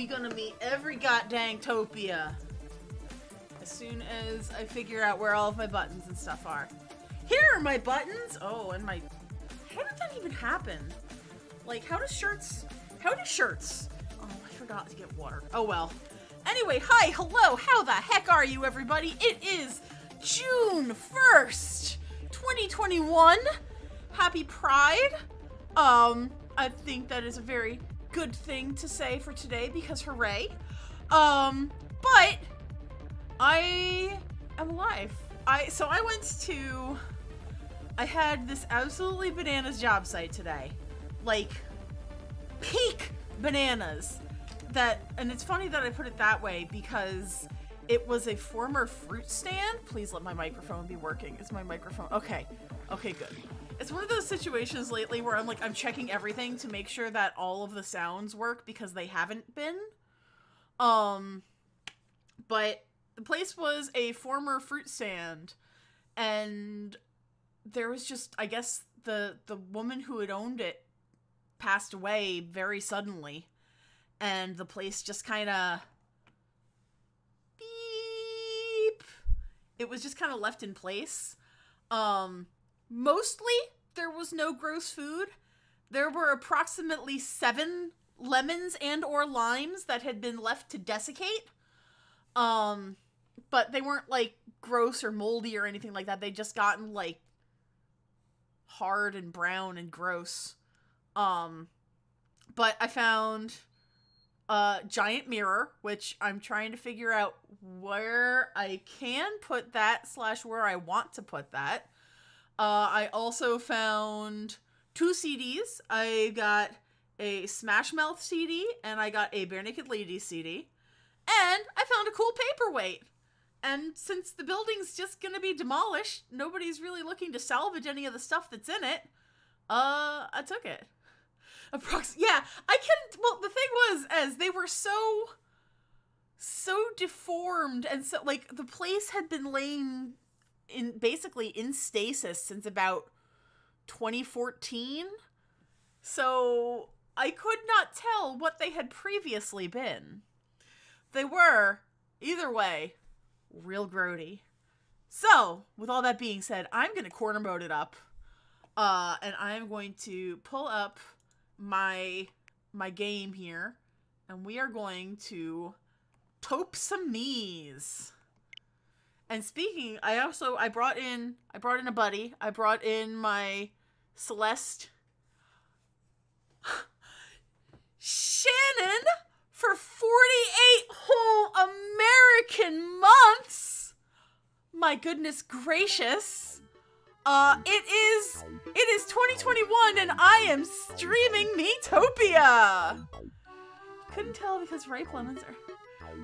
We gonna meet every goddamn topia. As soon as I figure out where all of my buttons and stuff are. Here are my buttons! Oh, and my... How did that even happen? Like, how does shirts... How do shirts... Oh, I forgot to get water. Oh, well. Anyway, hi, hello, how the heck are you, everybody? It is June 1st, 2021. Happy Pride. Um, I think that is a very good thing to say for today because hooray. Um, but I am alive. I so I went to I had this absolutely bananas job site today. Like peak bananas. That and it's funny that I put it that way because it was a former fruit stand. Please let my microphone be working. Is my microphone okay? Okay, good. It's one of those situations lately where I'm like, I'm checking everything to make sure that all of the sounds work because they haven't been. Um, but the place was a former fruit stand, and there was just, I guess, the the woman who had owned it passed away very suddenly, and the place just kind of beep. It was just kind of left in place. Um, mostly there was no gross food. There were approximately seven lemons and or limes that had been left to desiccate. Um, but they weren't like gross or moldy or anything like that. They just gotten like hard and brown and gross. Um, but I found a giant mirror, which I'm trying to figure out where I can put that slash where I want to put that. Uh, I also found two CDs. I got a Smash Mouth CD and I got a Barenaked Ladies CD. And I found a cool paperweight. And since the building's just gonna be demolished, nobody's really looking to salvage any of the stuff that's in it. Uh, I took it. Approx- yeah, I couldn't. Well, the thing was, as they were so, so deformed, and so like the place had been laying in basically in stasis since about 2014. So I could not tell what they had previously been. They were, either way, real grody. So, with all that being said, I'm going to corner mode it up. Uh, and I'm going to pull up my my game here and we are going to Tope some knees. And speaking, I also I brought in I brought in a buddy. I brought in my Celeste Shannon for 48 whole American months. My goodness gracious. Uh it is it is 2021 and I am streaming Miitopia. Couldn't tell because ripe lemons are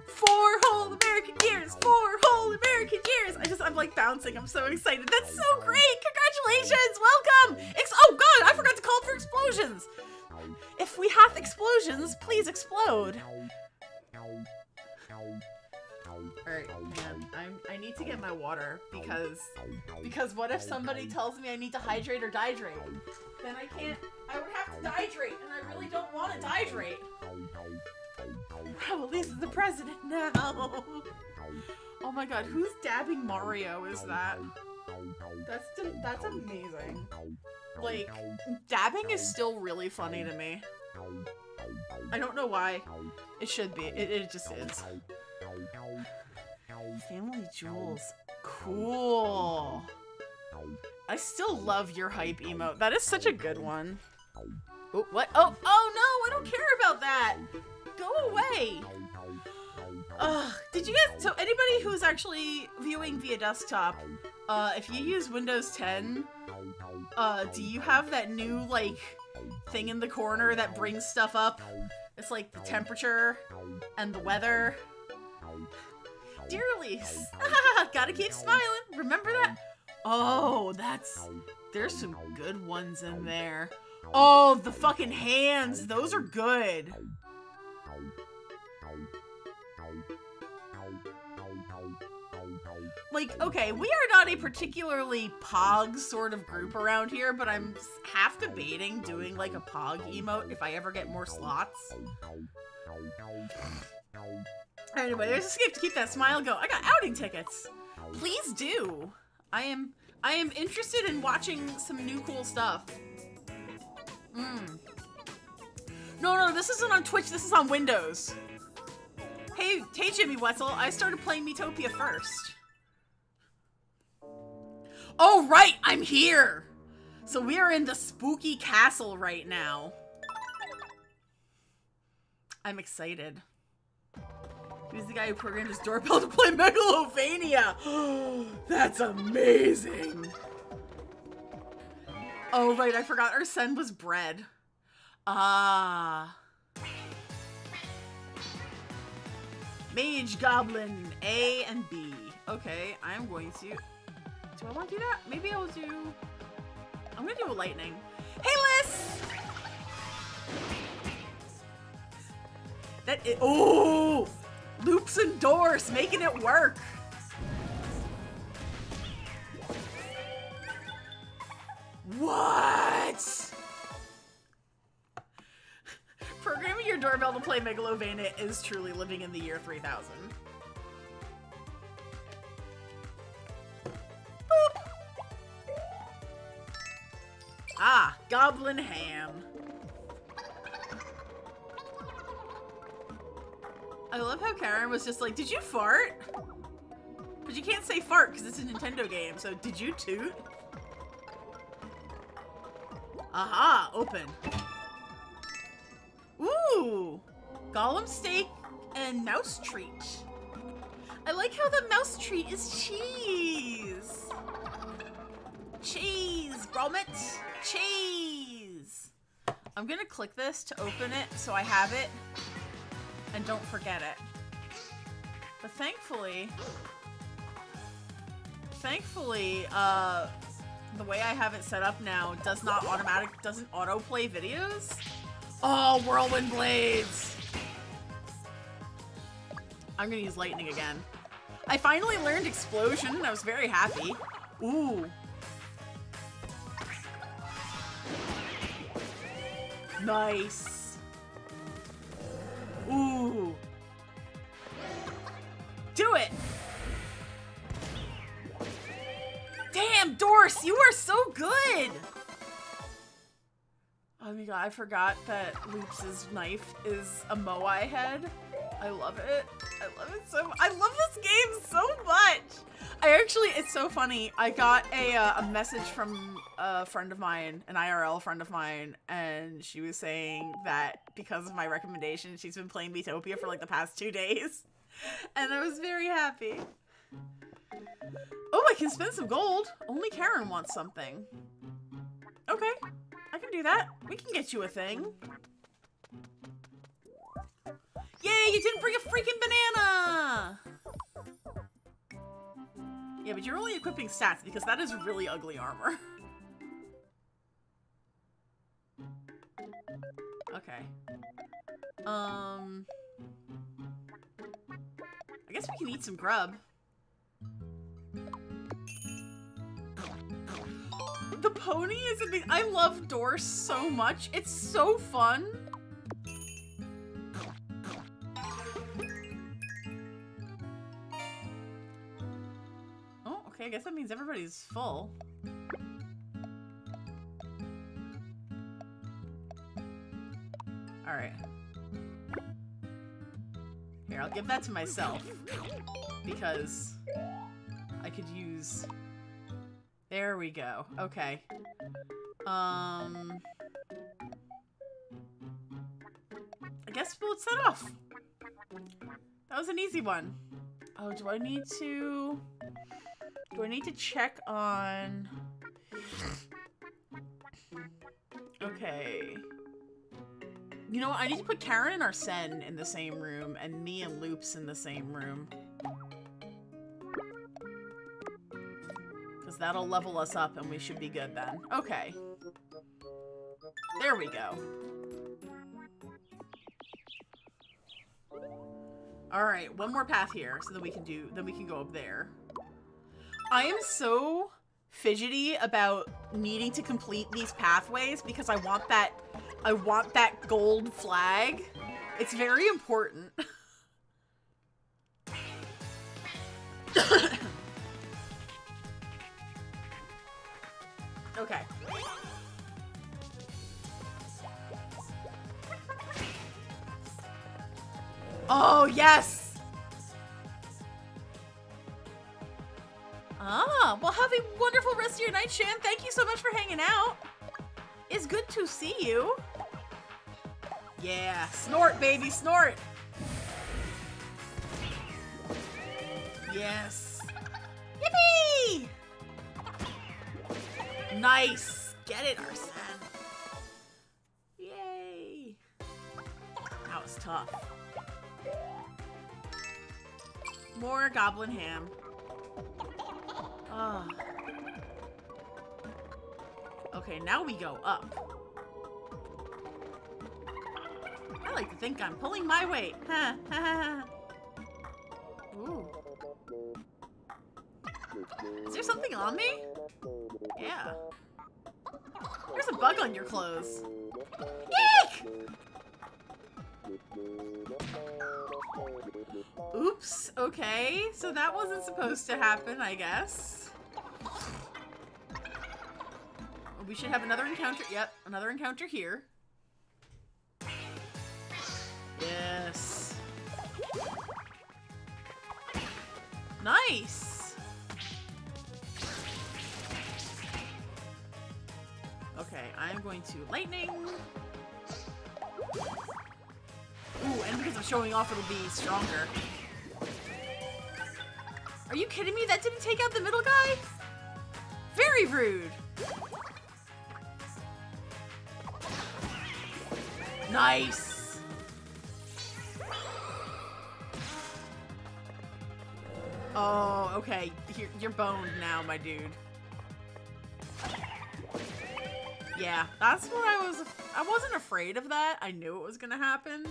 Four whole American years! Four whole American years! I just, I'm like bouncing. I'm so excited. That's so great! Congratulations! Welcome! Ex oh god, I forgot to call for explosions! If we have explosions, please explode. Alright, man, I'm, I need to get my water because, because what if somebody tells me I need to hydrate or dihydrate? Then I can't, I would have to dihydrate, and I really don't want to dihydrate. Oh, is the president now. Oh my god, who's dabbing Mario is that? That's that's amazing. Like, dabbing is still really funny to me. I don't know why. It should be. It, it just is. Family jewels. Cool. I still love your hype emote. That is such a good one. Oh, what? Oh, oh no, I don't care about that. Go away. Ugh, did you guys, so anybody who's actually viewing via desktop, uh, if you use Windows 10, uh, do you have that new, like, thing in the corner that brings stuff up? It's like the temperature and the weather. Dear Elise, gotta keep smiling. Remember that? Oh, that's, there's some good ones in there. Oh, the fucking hands. Those are good. Like, okay, we are not a particularly pog sort of group around here, but I'm half debating doing like a pog emote if I ever get more slots. Anyway, there's a skip to keep that smile going. I got outing tickets. Please do. I am I am interested in watching some new cool stuff. Mm. No, no, this isn't on Twitch. This is on Windows. Hey, hey, Jimmy Wetzel. I started playing Miitopia first. Oh, right, I'm here. So we are in the spooky castle right now. I'm excited. Who's the guy who programmed his doorbell to play Megalovania? That's amazing. Oh, right, I forgot our son was bred. Ah. Mage Goblin, A and B. Okay, I'm going to... Do I want to do that? Maybe I'll do... I'm gonna do a lightning. Hey, Liz! That is... Oh! Loops and doors, making it work. What? Programming your doorbell to play Megalovania is truly living in the year 3000. Ah, goblin ham. I love how Karen was just like, did you fart? But you can't say fart because it's a Nintendo game, so did you toot? Aha, open. Ooh, Golem steak and mouse treat. I like how the mouse treat is cheese. Cheese, Gromit. Cheese! I'm gonna click this to open it so I have it and don't forget it. But thankfully, thankfully, uh, the way I have it set up now does not automatic, doesn't autoplay videos. Oh, Whirlwind Blades! I'm gonna use lightning again. I finally learned Explosion, and I was very happy. Ooh, Nice. Ooh. Do it. Damn, Doris, you are so good. Oh my god, I forgot that Loops' knife is a Moai head. I love it. I love it so I love this game so much. I actually, it's so funny. I got a, uh, a message from a friend of mine, an IRL friend of mine, and she was saying that because of my recommendation, she's been playing Miitopia for like the past two days. And I was very happy. Oh, I can spend some gold. Only Karen wants something. Okay, I can do that. We can get you a thing. Yay, you didn't bring a freaking banana! Yeah, but you're only equipping stats because that is really ugly armor. okay. Um... I guess we can eat some grub. The pony is a big- I love Doris so much. It's so fun. Means everybody's full. Alright. Here, I'll give that to myself. Because I could use... There we go. Okay. Um... I guess we'll set off. That was an easy one. Oh, do I need to... Do I need to check on... Okay. You know what? I need to put Karen and Arsene in the same room, and me and Loops in the same room. Because that'll level us up, and we should be good then. Okay. There we go. Alright, one more path here, so that we can do- then we can go up there. I am so fidgety about needing to complete these pathways because I want that I want that gold flag. It's very important. okay. Oh, yes! Rest of your night, Shan. Thank you so much for hanging out. It's good to see you. Yeah, snort, baby, snort. Yes. Yippee! Nice. Get it, Arsene. Yay. That was tough. More goblin ham. Oh. Okay, now we go up. I like to think I'm pulling my weight. Ooh. Is there something on me? Yeah. There's a bug on your clothes. Eek! Oops, okay. So that wasn't supposed to happen, I guess. We should have another encounter. Yep, another encounter here. Yes. Nice! Okay, I'm going to lightning. Ooh, and because I'm showing off, it'll be stronger. Are you kidding me? That didn't take out the middle guy? Very rude. Nice. Oh, okay. You're, you're boned now, my dude. Yeah, that's what I was... I wasn't afraid of that. I knew it was gonna happen.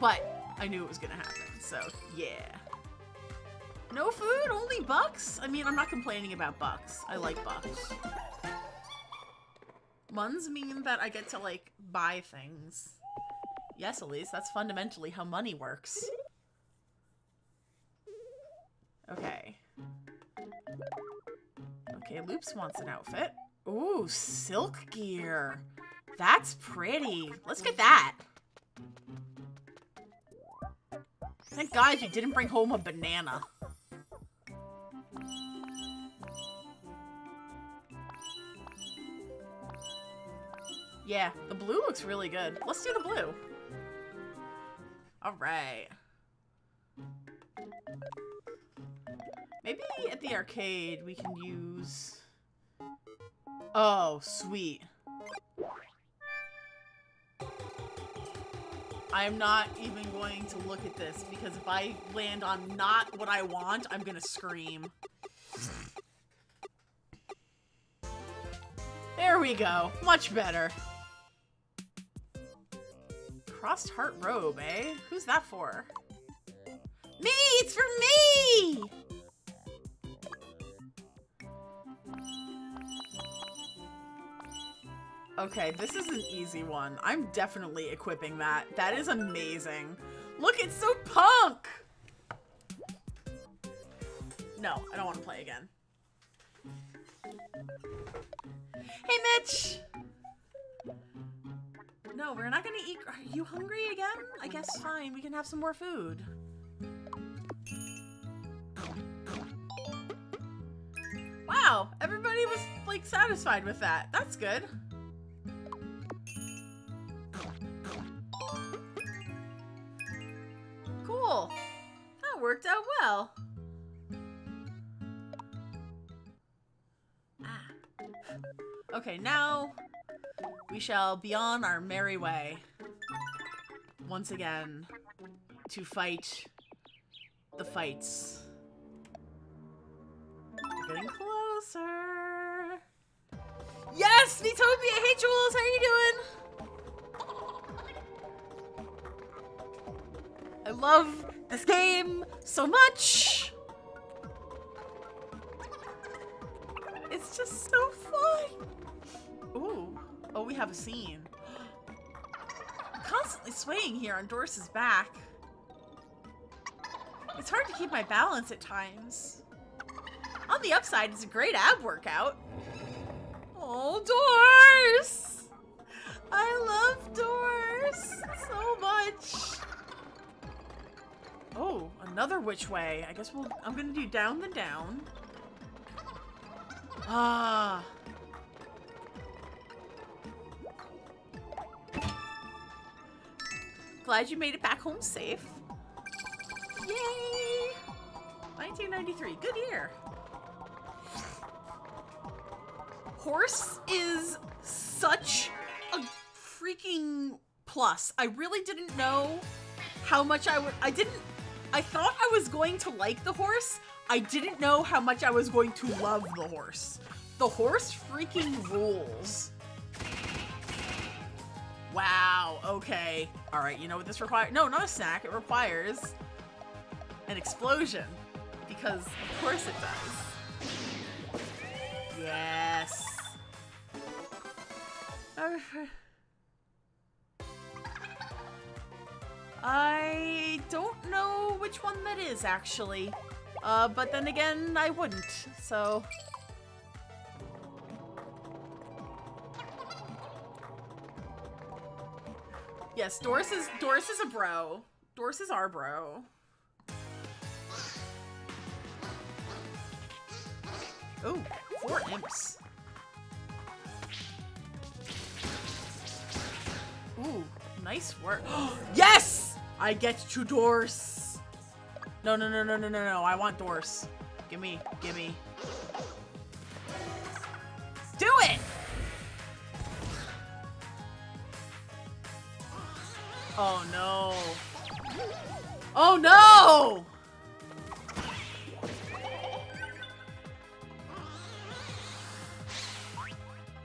But I knew it was gonna happen, so yeah. No food? Only bucks? I mean, I'm not complaining about bucks. I like bucks. Muns mean that I get to, like, buy things. Yes, Elise, that's fundamentally how money works. Okay. Okay, Loops wants an outfit. Ooh, silk gear. That's pretty. Let's get that. Thank God you didn't bring home a banana. Yeah, the blue looks really good. Let's do the blue. All right. Maybe at the arcade we can use... Oh, sweet. I'm not even going to look at this because if I land on not what I want, I'm gonna scream. There we go. Much better. Crossed heart robe, eh? Who's that for? Me! It's for me! Okay, this is an easy one. I'm definitely equipping that. That is amazing. Look, it's so punk! No, I don't want to play again. Hey, Mitch! No, we're not gonna eat- Are you hungry again? I guess fine, we can have some more food. Wow, everybody was, like, satisfied with that. That's good. Cool. That worked out well. Ah. Okay, now we shall be on our merry way. Once again, to fight the fights. We're getting closer. Yes, Miitopia! Hey, Jules, how you doing? I love this game so much. Have a scene. Constantly swaying here on Doris's back. It's hard to keep my balance at times. On the upside, it's a great ab workout. Oh, Doris! I love Doris so much. Oh, another which way. I guess we'll. I'm gonna do down the down. Ah. Glad you made it back home safe. Yay! 1993. Good year. Horse is such a freaking plus. I really didn't know how much I would. I didn't. I thought I was going to like the horse. I didn't know how much I was going to love the horse. The horse freaking rules. Wow, okay. All right, you know what this requires? No, not a snack. It requires an explosion. Because of course it does. Yes. I don't know which one that is, actually. Uh, but then again, I wouldn't, so... Yes, Doris is Doris is a bro. Doris is our bro. Oh, four imps. Ooh, nice work. yes! I get to Doris. No, no, no, no, no, no, no. I want Doris. Gimme, gimme. Do it! Oh no. Oh no!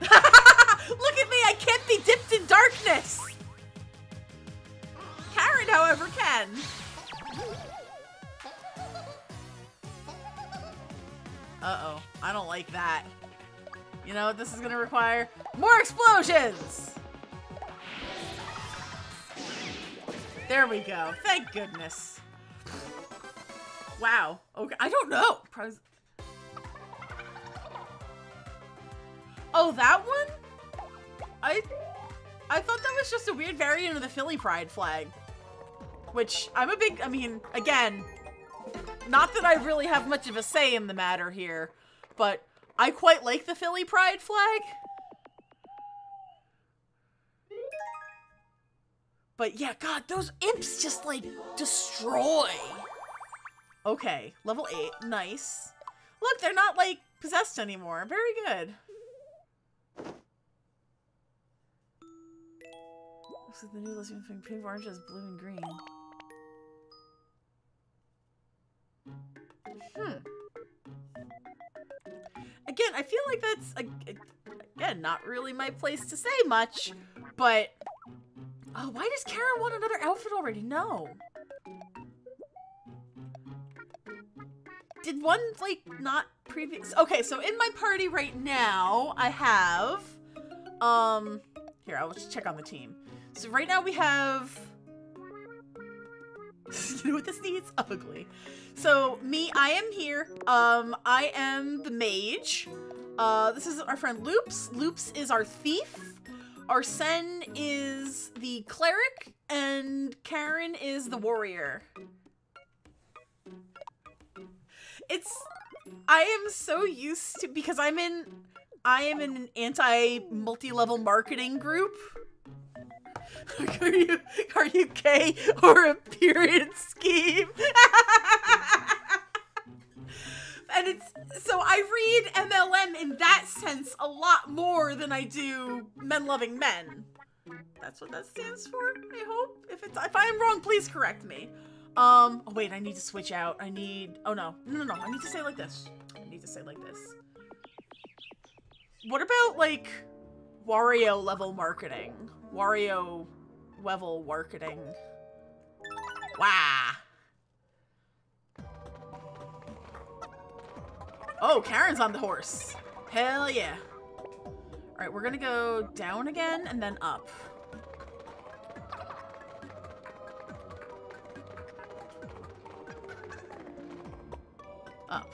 Look at me, I can't be dipped in darkness! Karen, however, can. Uh-oh, I don't like that. You know what this is gonna require? More explosions! There we go. Thank goodness. Wow. Okay, I don't know. Pros oh, that one? I I thought that was just a weird variant of the Philly Pride flag. which I'm a big, I mean, again, not that I really have much of a say in the matter here, but I quite like the Philly Pride flag. But yeah, God, those imps just like destroy. Okay, level 8, nice. Look, they're not like possessed anymore. Very good. Looks like the new listing from pink, orange is blue and green. Hmm. Again, I feel like that's, again, not really my place to say much, but... Oh, why does Karen want another outfit already? No. Did one, like, not previous... Okay, so in my party right now, I have... Um... Here, I'll just check on the team. So right now we have... you know what this needs? Ugly. So me, I am here. Um, I am the mage. Uh, this is our friend Loops. Loops is our thief. Arsene is the cleric, and Karen is the warrior. It's I am so used to because I'm in I am in an anti multi-level marketing group are you are you gay or a period scheme? and it's so I read MLM in that sense a lot more than I do men loving men. That's what that stands for, I hope. If it's if I am wrong, please correct me. Um, oh wait, I need to switch out. I need, oh no, no, no, no, I need to say like this. I need to say like this. What about like Wario level marketing? Wario level marketing. Wow. Oh, Karen's on the horse. Hell yeah. Alright, we're gonna go down again and then up. Up.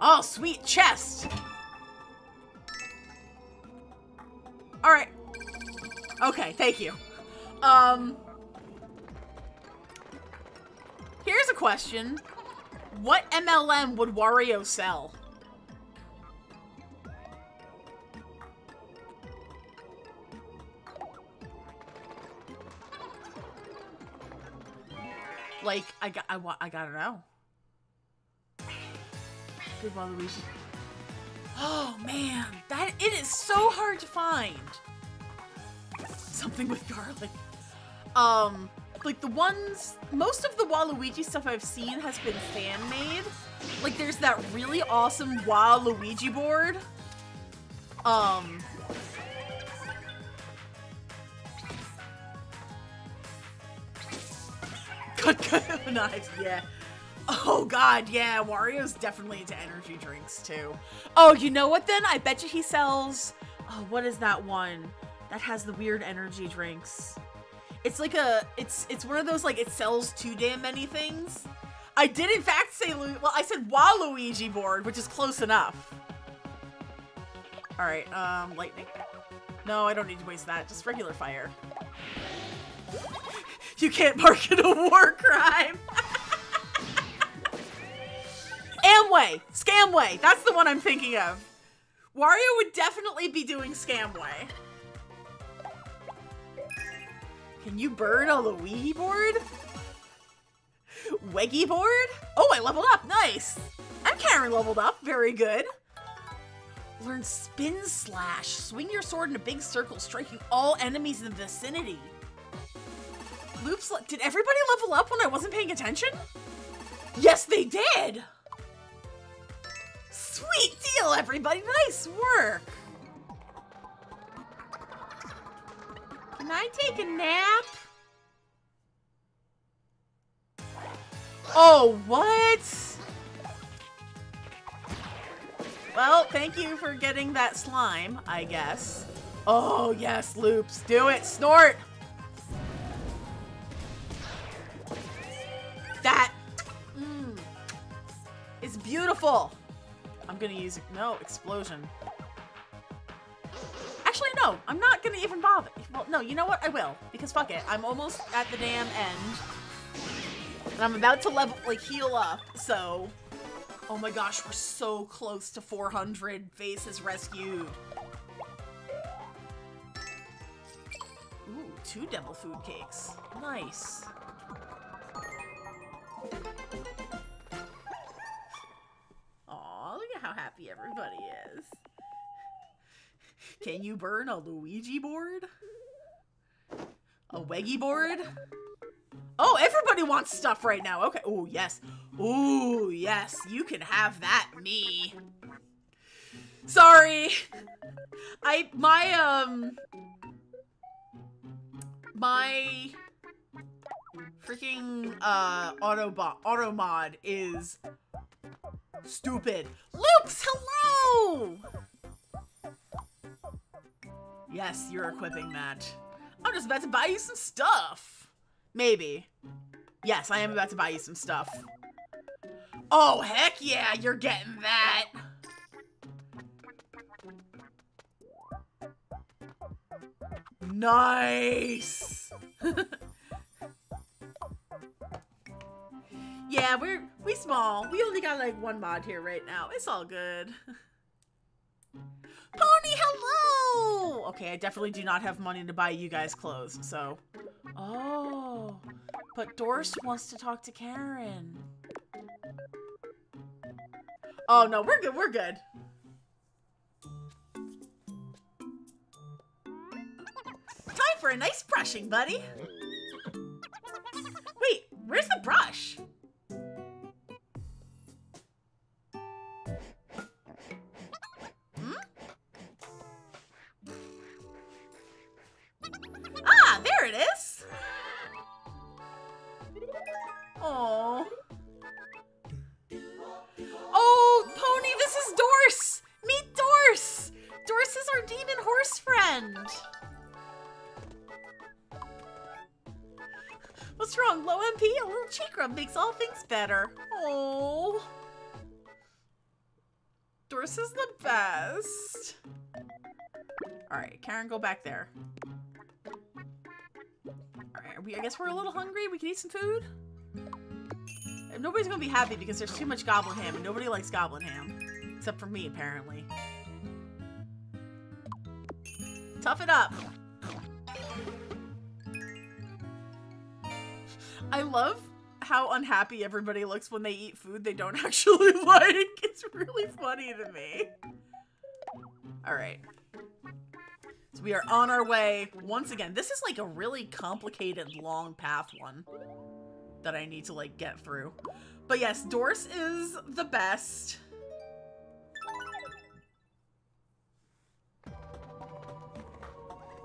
Oh, sweet chest! Alright. Okay, thank you. Um... Here's a question. What MLM would Wario sell? Like, I got, I, I gotta know. Good Waluigi. Oh man, that it is so hard to find. Something with garlic. Um, like the ones, most of the Waluigi stuff I've seen has been fan made. Like there's that really awesome Waluigi board. Um. Cut, knives, yeah. Oh god, yeah, Wario's definitely into energy drinks too. Oh, you know what then? I bet you he sells, oh, what is that one that has the weird energy drinks? It's like a, it's it's one of those like it sells too damn many things. I did in fact say, well, I said Waluigi board, which is close enough. All right, um, lightning. No, I don't need to waste that. Just regular fire. You can't market a war crime. Amway! Scamway! That's the one I'm thinking of. Wario would definitely be doing Scamway. Can you burn a Luigi board? Weggy board? Oh, I leveled up. Nice. And Karen leveled up. Very good. Learn Spin Slash. Swing your sword in a big circle, striking all enemies in the vicinity. Loops. Did everybody level up when I wasn't paying attention? Yes, they did. Sweet deal, everybody. Nice work. Can I take a nap? Oh, what? Well, thank you for getting that slime, I guess. Oh, yes, Loops. Do it. Snort. That mm, is beautiful. I'm gonna use, no, explosion. Actually, no. I'm not gonna even bother. Well, no, you know what? I will. Because fuck it. I'm almost at the damn end. And I'm about to level, like, heal up, so... Oh my gosh, we're so close to 400 faces rescued. Ooh, two devil food cakes. Nice. Aw, look at how happy everybody is. Can you burn a Luigi board? A Weggy board? Oh, everybody wants stuff right now. Okay. Oh, yes. Oh, yes. You can have that, me. Sorry. I, my, um, my freaking, uh, Autobot, auto mod is stupid. Loops, hello! Yes, you're equipping that. I'm just about to buy you some stuff. Maybe. Yes, I am about to buy you some stuff. Oh, heck yeah, you're getting that. Nice. yeah, we're we small. We only got like one mod here right now. It's all good. Pony, hello! Okay, I definitely do not have money to buy you guys clothes, so... Oh, but Doris wants to talk to Karen. Oh, no, we're good, we're good. Time for a nice brushing, buddy. Wait, where's the brush? Karen, go back there. Alright, we, I guess we're a little hungry. We can eat some food. Nobody's gonna be happy because there's too much goblin ham, and nobody likes goblin ham. Except for me, apparently. Tough it up. I love how unhappy everybody looks when they eat food they don't actually like. It's really funny to me. Alright. We are on our way once again. This is like a really complicated long path one that I need to like get through. But yes, Doris is the best.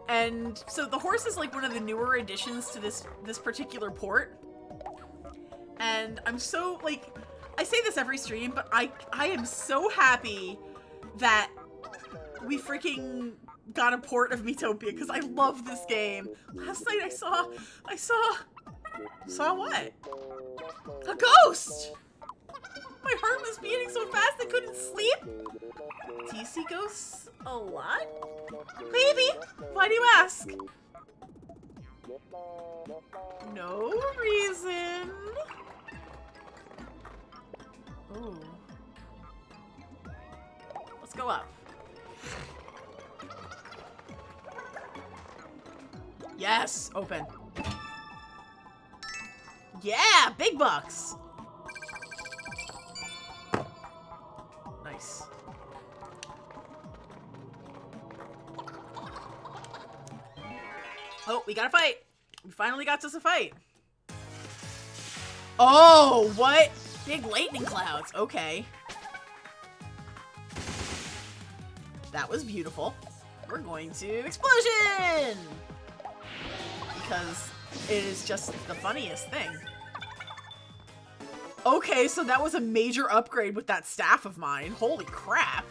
And so the horse is like one of the newer additions to this this particular port. And I'm so like I say this every stream, but I I am so happy that we freaking got a port of Miitopia because I love this game. Last night I saw, I saw, saw what? A ghost! My heart was beating so fast I couldn't sleep. Do you see ghosts a lot? Maybe. Why do you ask? No reason. Ooh. Let's go up. Yes! Open. Yeah! Big bucks! Nice. Oh, we got a fight! We finally got us a fight! Oh, what? Big lightning clouds. Okay. That was beautiful. We're going to explosion! Because it is just the funniest thing. Okay, so that was a major upgrade with that staff of mine. Holy crap.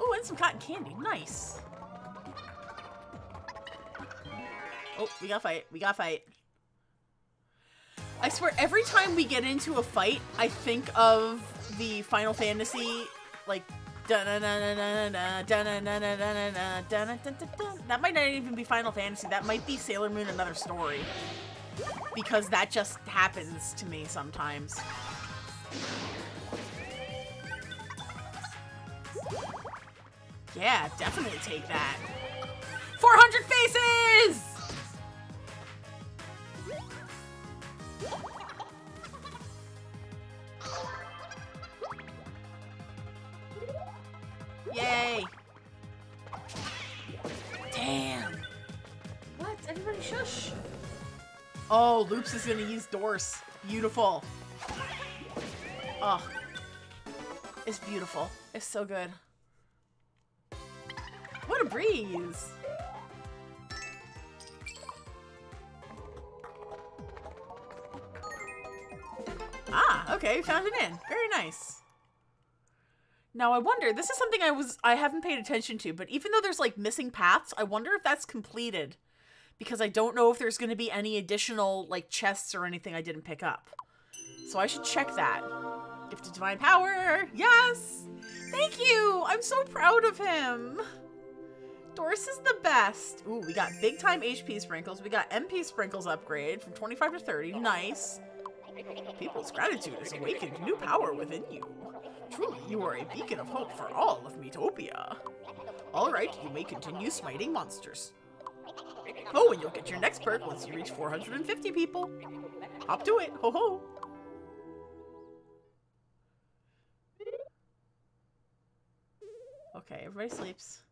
Oh, and some cotton candy. Nice. Oh, we got fight. We got fight. I swear, every time we get into a fight, I think of the Final Fantasy, like, That might not even be Final Fantasy. That might be Sailor Moon Another Story. Because that just happens to me sometimes. Yeah, definitely take that. 400 faces! Yay! Damn. What? Everybody shush. Oh, Loops is gonna use Dorse. Beautiful. Oh. It's beautiful. It's so good. What a breeze! Ah, okay, we found an inn. Very nice. Now I wonder, this is something I was I haven't paid attention to, but even though there's like missing paths, I wonder if that's completed. Because I don't know if there's gonna be any additional like chests or anything I didn't pick up. So I should check that. Gift of Divine Power! Yes! Thank you! I'm so proud of him! Doris is the best. Ooh, we got big time HP sprinkles. We got MP sprinkles upgrade from 25 to 30. Nice. People's gratitude has awakened new power within you. Truly, you are a beacon of hope for all of Miitopia. Alright, you may continue smiting monsters. Oh, and you'll get your next perk once you reach 450 people. Hop to it, ho ho! Okay, everybody sleeps.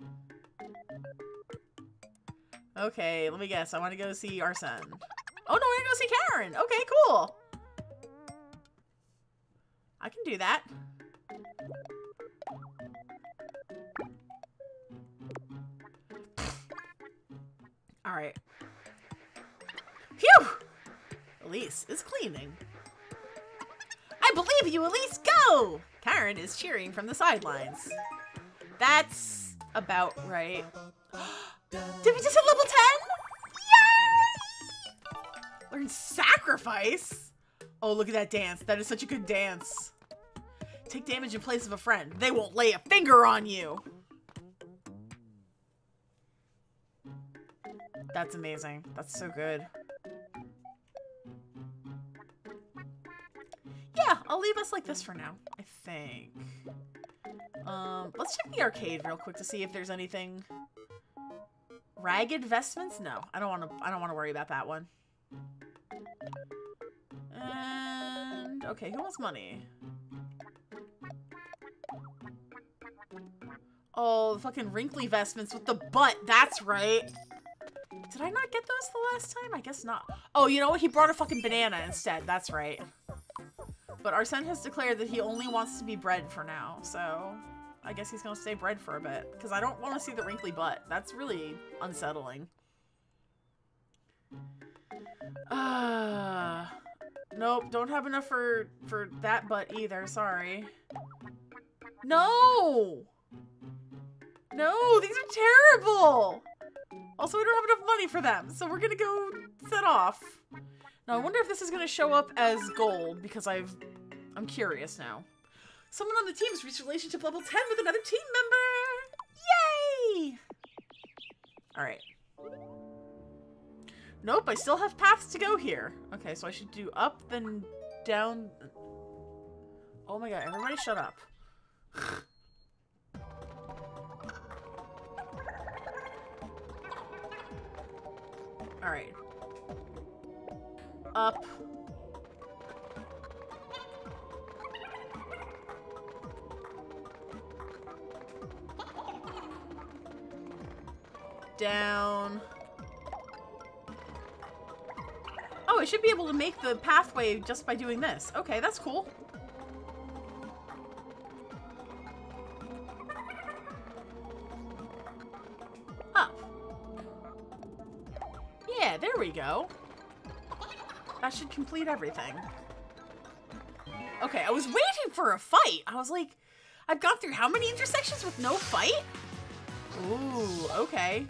Okay, let me guess. I want to go see Arsene. Oh no, we're gonna go see Karen! Okay, cool! I can do that. Alright. Phew! Elise is cleaning. I believe you, Elise! Go! Karen is cheering from the sidelines. That's about right. Did we just hit level 10? Yay! Learn sacrifice? Oh, look at that dance. That is such a good dance. Take damage in place of a friend. They won't lay a finger on you. That's amazing. That's so good. Yeah, I'll leave us like this for now, I think. Um, let's check the arcade real quick to see if there's anything. Ragged vestments? No, I don't want to. I don't want to worry about that one. And okay, who wants money? Oh, the fucking wrinkly vestments with the butt. That's right. Did I not get those the last time? I guess not. Oh, you know what? He brought a fucking banana instead. That's right. But Arsene has declared that he only wants to be bread for now, so I guess he's gonna stay bread for a bit. Because I don't want to see the wrinkly butt. That's really unsettling. Uh, nope, don't have enough for, for that butt either. Sorry. No! No, these are terrible! Also, we don't have enough money for them, so we're gonna go set off. Now, I wonder if this is gonna show up as gold, because I've... I'm curious now. Someone on the team's reached relationship level 10 with another team member! Yay! Alright. Nope, I still have paths to go here. Okay, so I should do up, then down... Oh my god, everybody shut up. Alright. Up. Down. Oh, I should be able to make the pathway just by doing this. Okay, that's cool. Should complete everything. Okay, I was waiting for a fight. I was like, I've gone through how many intersections with no fight? Ooh, okay.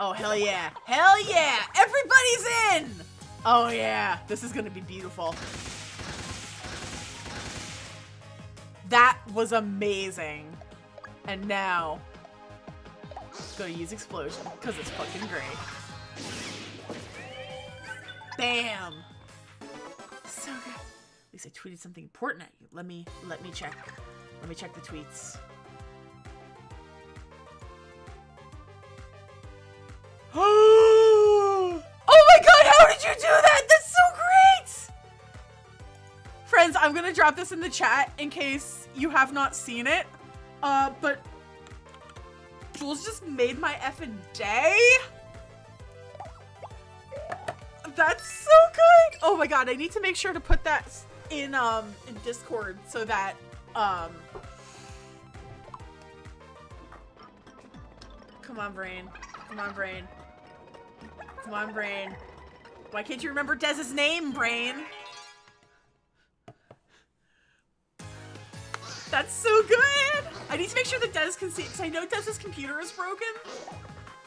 Oh, hell yeah. Hell yeah! Everybody's in! Oh yeah, this is gonna be beautiful. That was amazing. And now, gonna use explosion because it's fucking great. Bam. So good. At least I tweeted something important at you. Let me let me check. Let me check the tweets. oh my god, how did you do that? That's so great! Friends, I'm gonna drop this in the chat in case you have not seen it. Uh, but Jules just made my effing day. That's so good. Oh my god, I need to make sure to put that in um in Discord so that um Come on, brain. Come on, brain. Come on, brain. Why can't you remember Dez's name, brain? That's so good! I need to make sure that Dez can see because I know Dez's computer is broken.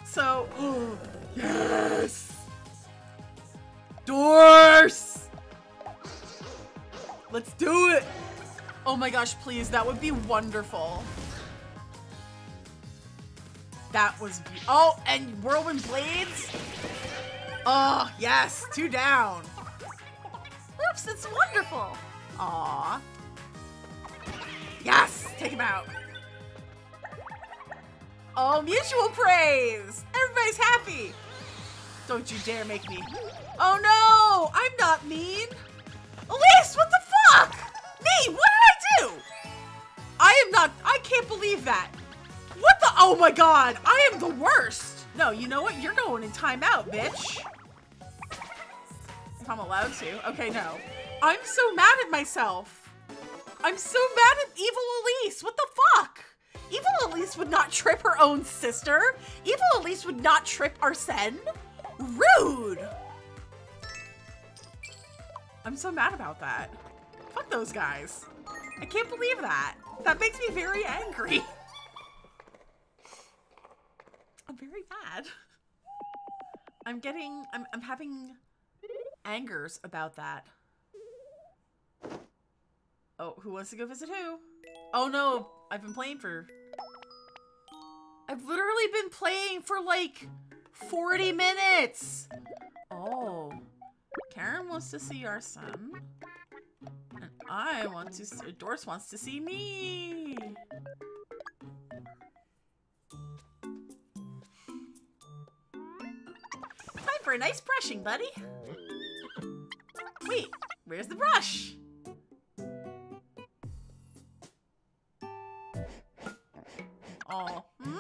So, yes! Doors! Let's do it! Oh my gosh, please, that would be wonderful. That was Oh, and Whirlwind Blades? Oh, yes, two down. Oops, that's wonderful. Aw. Yes, take him out. Oh, mutual praise. Everybody's happy. Don't you dare make me. Oh no, I'm not mean. Elise, what the fuck? Me, what did I do? I am not, I can't believe that. What the? Oh my god, I am the worst. No, you know what? You're going in timeout, bitch. If I'm allowed to. Okay, no. I'm so mad at myself. I'm so mad at Evil Elise. What the fuck? Evil Elise would not trip her own sister. Evil Elise would not trip Arsene. Rude. I'm so mad about that. Fuck those guys. I can't believe that. That makes me very angry. I'm very mad. I'm getting, I'm, I'm having angers about that. Oh, who wants to go visit who? Oh no, I've been playing for... I've literally been playing for like 40 minutes. Oh, Karen wants to see our son. And I want to, see, Doris wants to see me. Time for a nice brushing, buddy. Wait, where's the brush? Oh, hmm?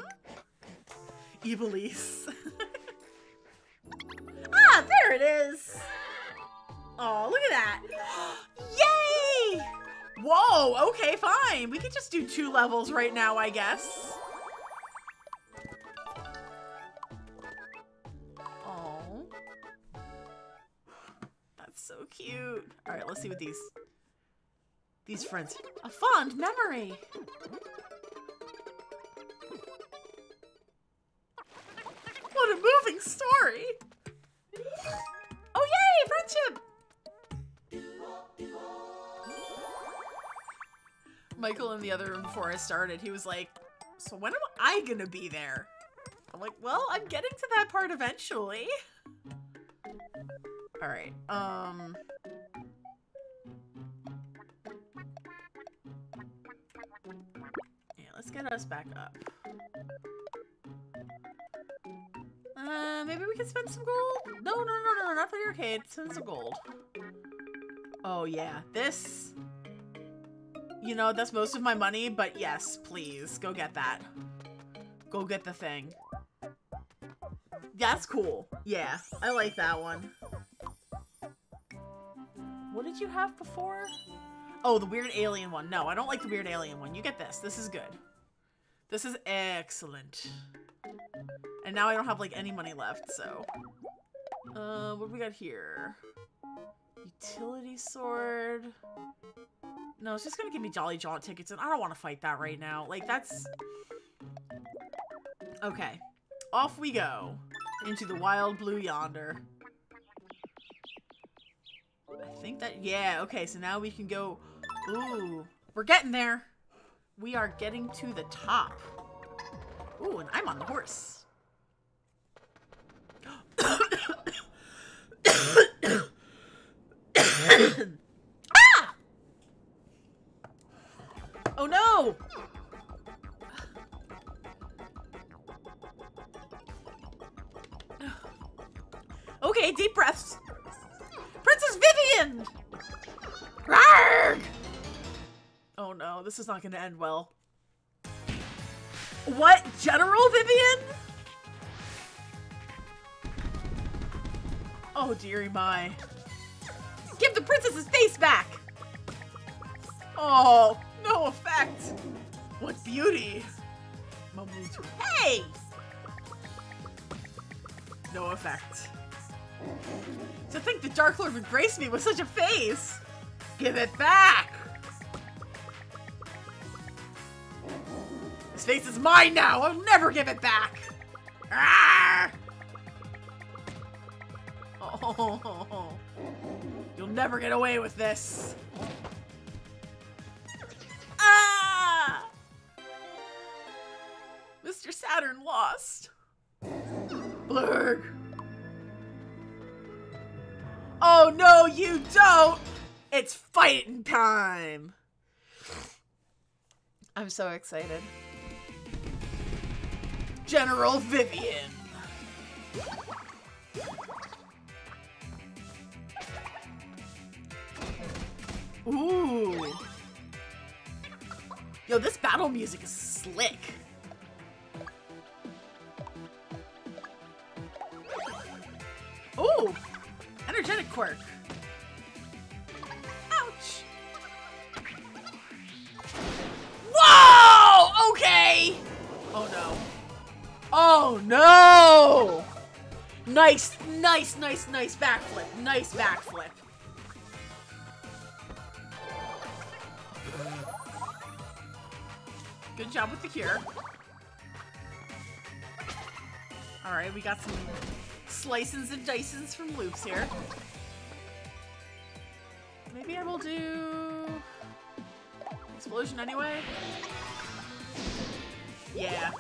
Okay, fine. We could just do two levels right now, I guess. Oh. That's so cute. All right, let's see what these these friends. A fond memory. Michael in the other room before I started, he was like, so when am I gonna be there? I'm like, well, I'm getting to that part eventually. Alright, um... Yeah, let's get us back up. Uh, maybe we can spend some gold? No, no, no, no, not for the arcade. Spend some gold. Oh, yeah. This... You know, that's most of my money, but yes, please. Go get that. Go get the thing. That's cool. Yeah, I like that one. What did you have before? Oh, the weird alien one. No, I don't like the weird alien one. You get this. This is good. This is excellent. And now I don't have like any money left, so. Uh, what do we got here? Utility sword. No, it's just gonna give me Jolly Jaunt tickets, and I don't want to fight that right now. Like, that's... Okay. Off we go. Into the wild blue yonder. I think that... Yeah, okay, so now we can go... Ooh. We're getting there. We are getting to the top. Ooh, and I'm on the horse. ah! Oh no! Okay, deep breaths. Princess Vivian! Rarg! Oh no, this is not gonna end well. What? General Vivian? Oh dearie my. Give the princess's face back! Oh, no effect. What beauty. Hey! No effect. To think the Dark Lord would grace me with such a face! Give it back! This face is mine now! I'll never give it back! Ah! Oh, you'll never get away with this. It's fighting time! I'm so excited. General Vivian. Ooh. Yo, this battle music is slick. Ooh. Energetic quirk. Nice, nice, nice, nice backflip. Nice backflip. Good job with the cure. Alright, we got some slices and dices from loops here. Maybe I will do... Explosion anyway? Yeah.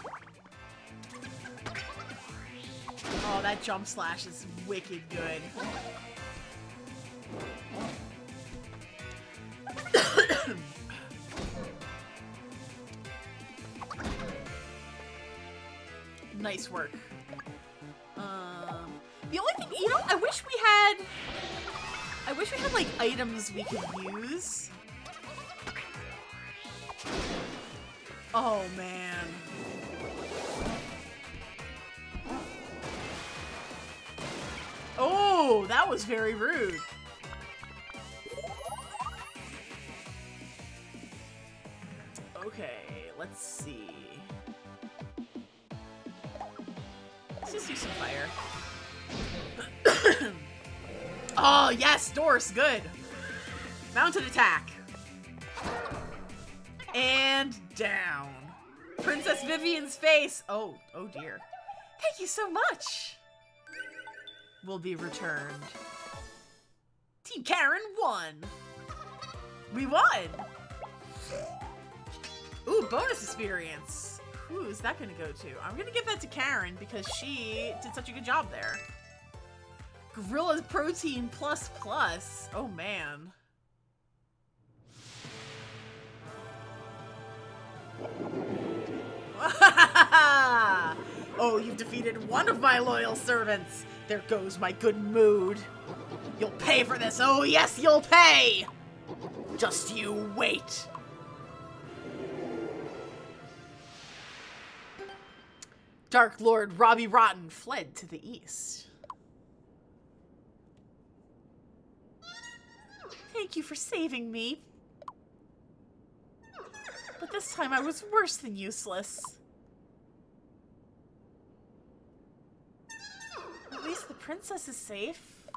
Oh, that jump slash is wicked good. nice work. Um, the only thing, you know, I wish we had, I wish we had like items we could use. Oh man. That was very rude. Okay, let's see. Let's just do some fire. oh, yes, Doris, good. Mounted attack. And down. Princess Vivian's face. Oh, oh dear. Thank you so much. Will be returned. Team Karen won. We won. Ooh, bonus experience. Who's that gonna go to? I'm gonna give that to Karen because she did such a good job there. Gorilla Protein Plus Plus. Oh man. oh, you've defeated one of my loyal servants. There goes my good mood. You'll pay for this. Oh, yes, you'll pay. Just you wait. Dark Lord Robbie Rotten fled to the east. Thank you for saving me. But this time I was worse than useless. At least the princess is safe.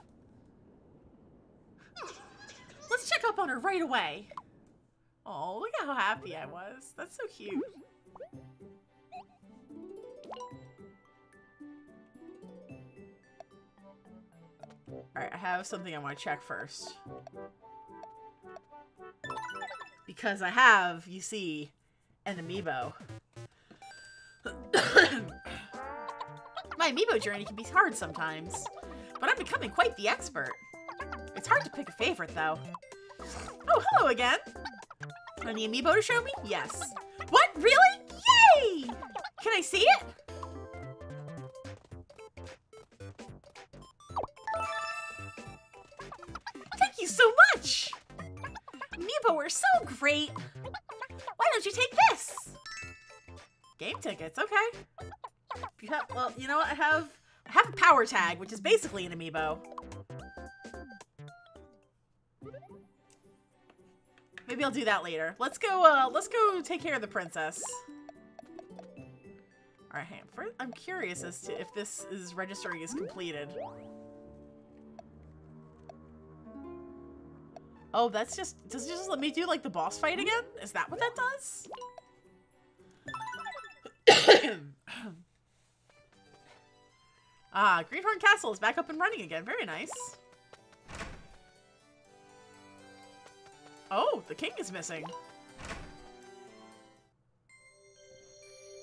Let's check up on her right away. Oh, look at how happy I was. That's so cute. Alright, I have something I want to check first. Because I have, you see, an amiibo. My amiibo journey can be hard sometimes, but I'm becoming quite the expert. It's hard to pick a favorite, though. Oh, hello again! Any amiibo to show me? Yes. What? Really? Yay! Can I see it? Thank you so much! Amiibo are so great! Why don't you take this? Game tickets, okay. Well, you know what? I have I have a power tag, which is basically an amiibo. Maybe I'll do that later. Let's go, uh, let's go take care of the princess. Alright, hang. First, I'm curious as to if this is registering is completed. Oh, that's just, does it just let me do, like, the boss fight again? Is that what that does? ah, Greenhorn Castle is back up and running again. Very nice. Oh, the king is missing.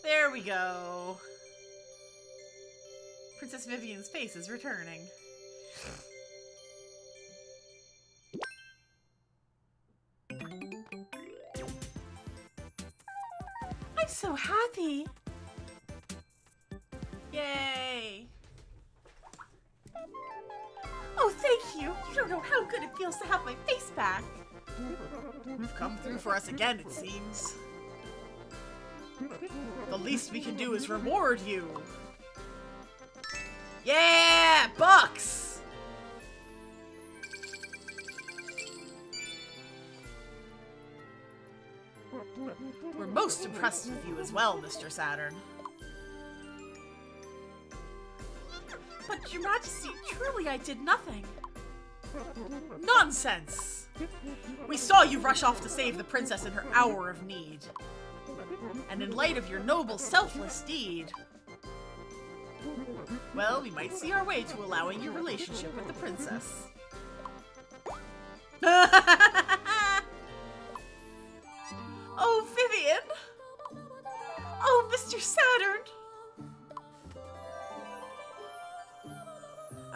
There we go. Princess Vivian's face is returning. I'm so happy. Yay. Thank you. You don't know how good it feels to have my face back. You've come through for us again, it seems. The least we can do is reward you. Yeah, bucks! We're most impressed with you as well, Mr. Saturn. Your Majesty, truly I did nothing. Nonsense! We saw you rush off to save the princess in her hour of need. And in light of your noble, selfless deed, well, we might see our way to allowing your relationship with the princess. oh, Vivian! Oh, Mr. Saturn!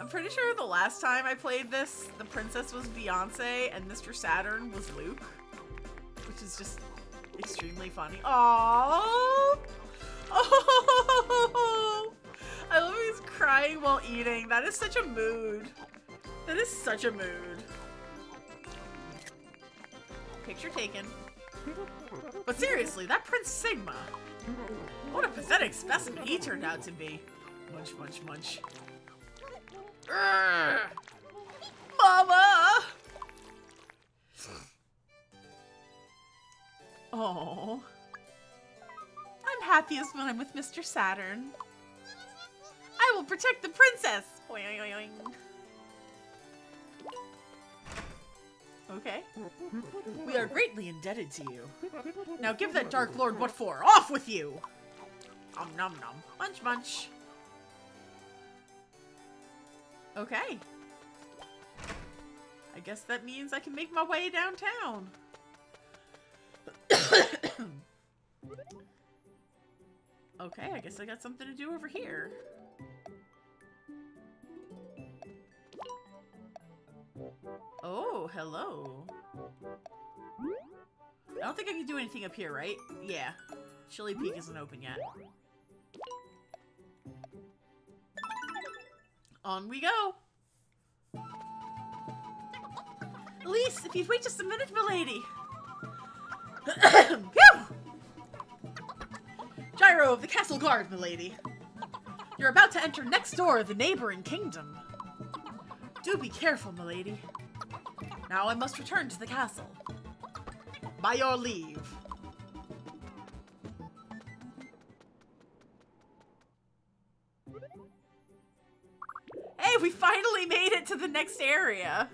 I'm pretty sure the last time I played this, the princess was Beyonce and Mr. Saturn was Luke, which is just extremely funny. Aww! Oh! I love he's crying while eating. That is such a mood. That is such a mood. Picture taken. But seriously, that Prince Sigma. What a pathetic specimen he turned out to be. Munch, munch, munch. Mama! Oh. I'm happiest when I'm with Mr. Saturn. I will protect the princess! Oing. Okay. We are greatly indebted to you. Now give that Dark Lord what for. Off with you! Om nom nom. Munch munch. Okay. I guess that means I can make my way downtown. okay, I guess I got something to do over here. Oh, hello. I don't think I can do anything up here, right? Yeah. Chili Peak hmm? isn't open yet. On we go! Elise, if you'd wait just a minute, milady! Gyro of the Castle Guard, milady. You're about to enter next door the neighboring kingdom. Do be careful, milady. Now I must return to the castle. By your leave. Next area.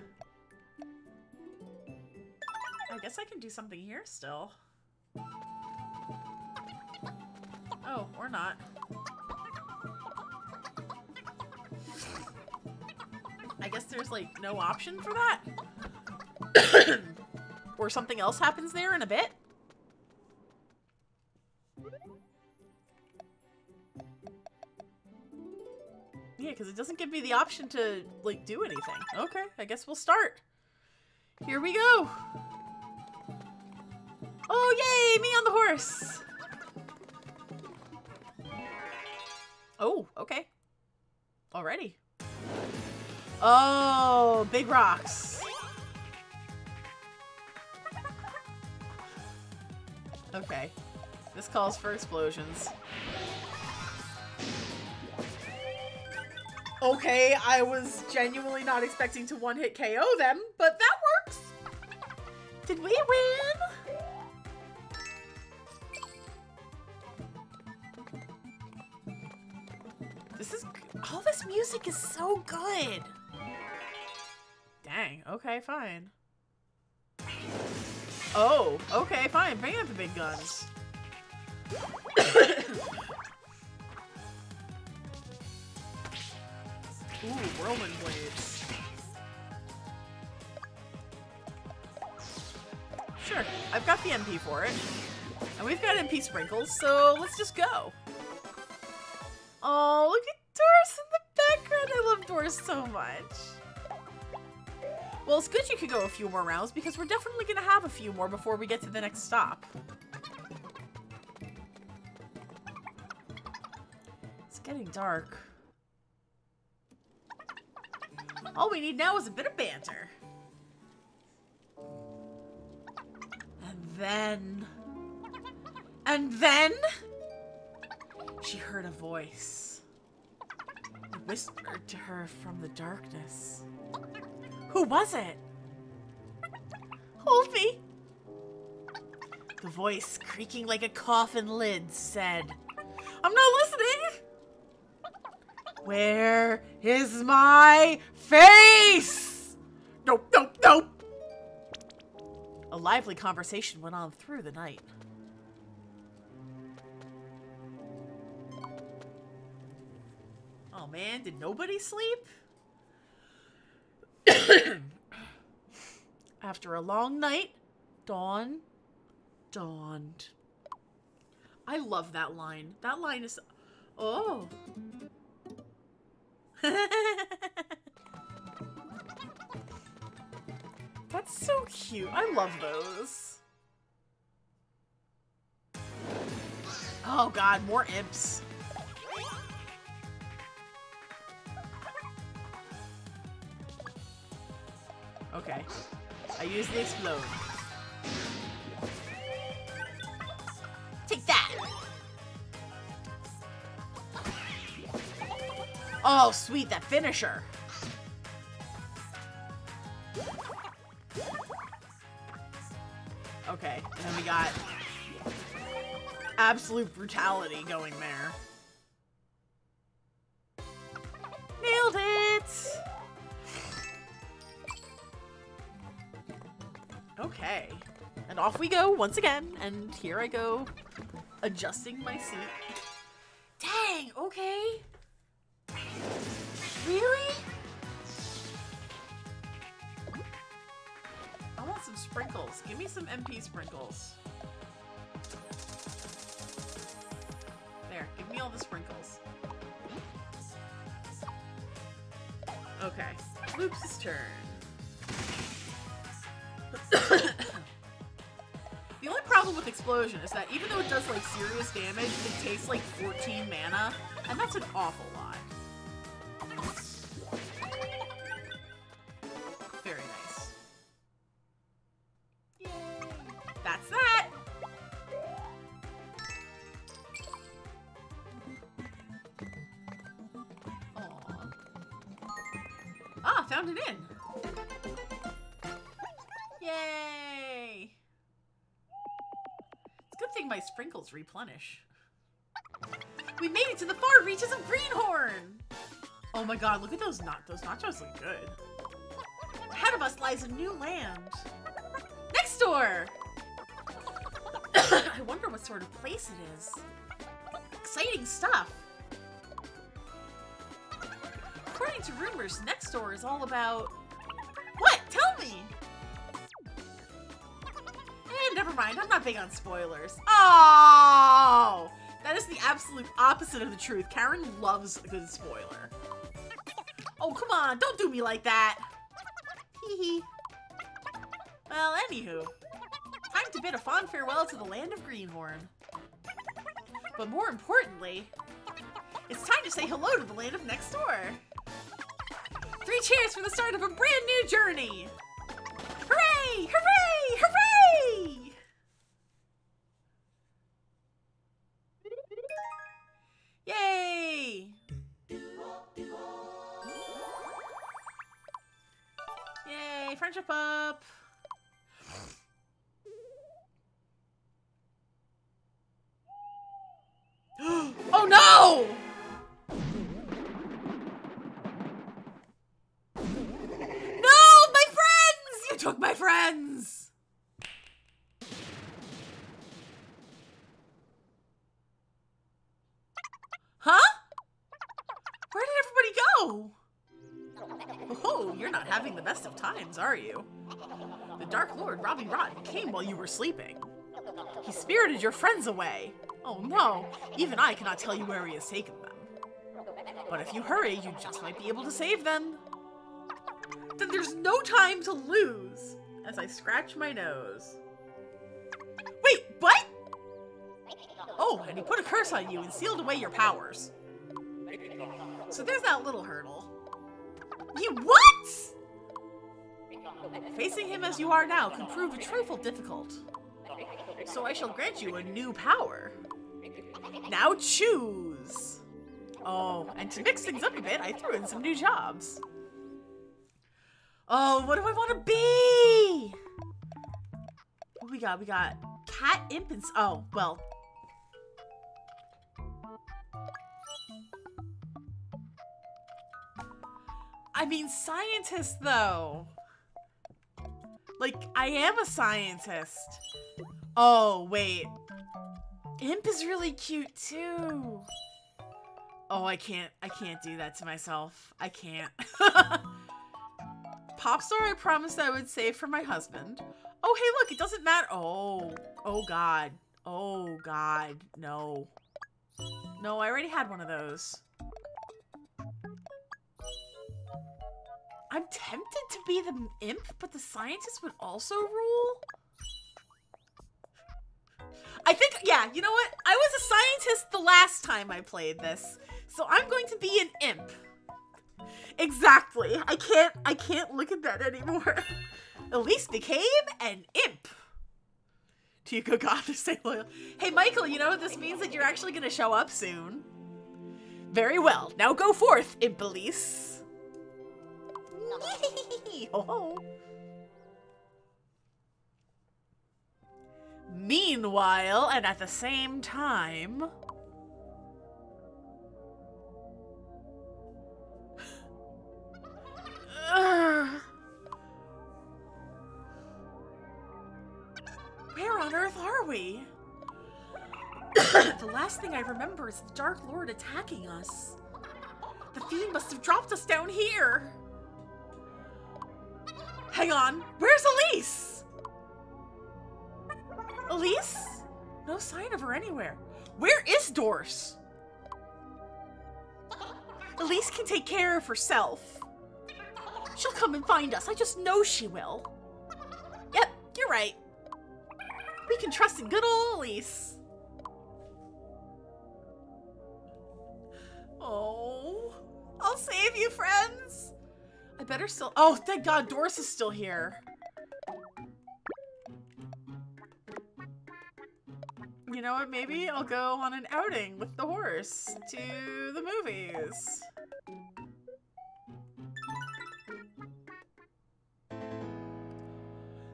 I guess I can do something here still. Oh, or not. I guess there's like no option for that? or something else happens there in a bit? Because it doesn't give me the option to, like, do anything. Okay, I guess we'll start. Here we go. Oh, yay! Me on the horse! Oh, okay. Already. Oh, big rocks. Okay. This calls for explosions. Okay, I was genuinely not expecting to one-hit KO them, but that works! Did we win? This is... All this music is so good! Dang, okay, fine. Oh, okay, fine. Bring out the big guns. Ooh, whirlwind blades. Sure, I've got the MP for it. And we've got MP sprinkles, so let's just go. Oh, look at Doris in the background. I love Doris so much. Well, it's good you could go a few more rounds because we're definitely going to have a few more before we get to the next stop. It's getting dark. All we need now is a bit of banter. And then... And then... She heard a voice. It whispered to her from the darkness. Who was it? Hold me. The voice, creaking like a coffin lid, said, I'm not listening! Where is my face? Nope, nope, nope! A lively conversation went on through the night. Oh man, did nobody sleep? After a long night, dawn dawned. I love that line. That line is... Oh. That's so cute. I love those. Oh god, more imps. Okay. I use the explode. Take that! Oh, sweet, that finisher. Got absolute brutality going there. Nailed it! Okay. And off we go once again, and here I go, adjusting my seat. Dang, okay. Really? Sprinkles. Give me some MP sprinkles. There, give me all the sprinkles. Okay, Loops' turn. the only problem with Explosion is that even though it does like serious damage, it takes like 14 mana, and that's an awful sprinkles replenish. We made it to the far reaches of Greenhorn! Oh my god, look at those not those nachos look good. Ahead of us lies a new land. Next door! I wonder what sort of place it is. Exciting stuff. According to rumors, next door is all about... big on spoilers. Oh! That is the absolute opposite of the truth. Karen loves a good spoiler. Oh, come on, don't do me like that. Hee hee. Well, anywho, time to bid a fond farewell to the land of Greenhorn. But more importantly, it's time to say hello to the land of next door. Three cheers for the start of a brand new journey! Hooray! Hooray! Are you? The Dark Lord, Robbie Rotten, came while you were sleeping. He spirited your friends away. Oh no, even I cannot tell you where he has taken them. But if you hurry, you just might be able to save them. Then there's no time to lose, as I scratch my nose. Wait, what? Oh, and he put a curse on you and sealed away your powers. So there's that little hurdle. You what? Facing him as you are now can prove a trifle difficult. So I shall grant you a new power. Now choose. Oh, and to mix things up a bit, I threw in some new jobs. Oh, what do I want to be? What we got? We got cat imp and... Oh, well. I mean, scientist, though. Like, I am a scientist. Oh, wait. Imp is really cute, too. Oh, I can't, I can't do that to myself. I can't. Pop star I promised I would save for my husband. Oh, hey, look, it doesn't matter. Oh, oh, God. Oh, God. No. No, I already had one of those. I'm tempted to be the imp, but the scientist would also rule? I think, yeah, you know what? I was a scientist the last time I played this, so I'm going to be an imp. Exactly. I can't, I can't look at that anymore. Elise became an imp. Do you go God to stay loyal? Hey, Michael, you know this means that you're actually going to show up soon. Very well. Now go forth, Imp Elise. Oh. Meanwhile, and at the same time... Where on earth are we? the last thing I remember is the Dark Lord attacking us. The fiend must have dropped us down here. Hang on, where's Elise? Elise? No sign of her anywhere. Where is Doris? Elise can take care of herself. She'll come and find us. I just know she will. Yep, you're right. We can trust in good old Elise. Oh, I'll save you, friends. I better still- Oh, thank god, Doris is still here. You know what, maybe I'll go on an outing with the horse to the movies.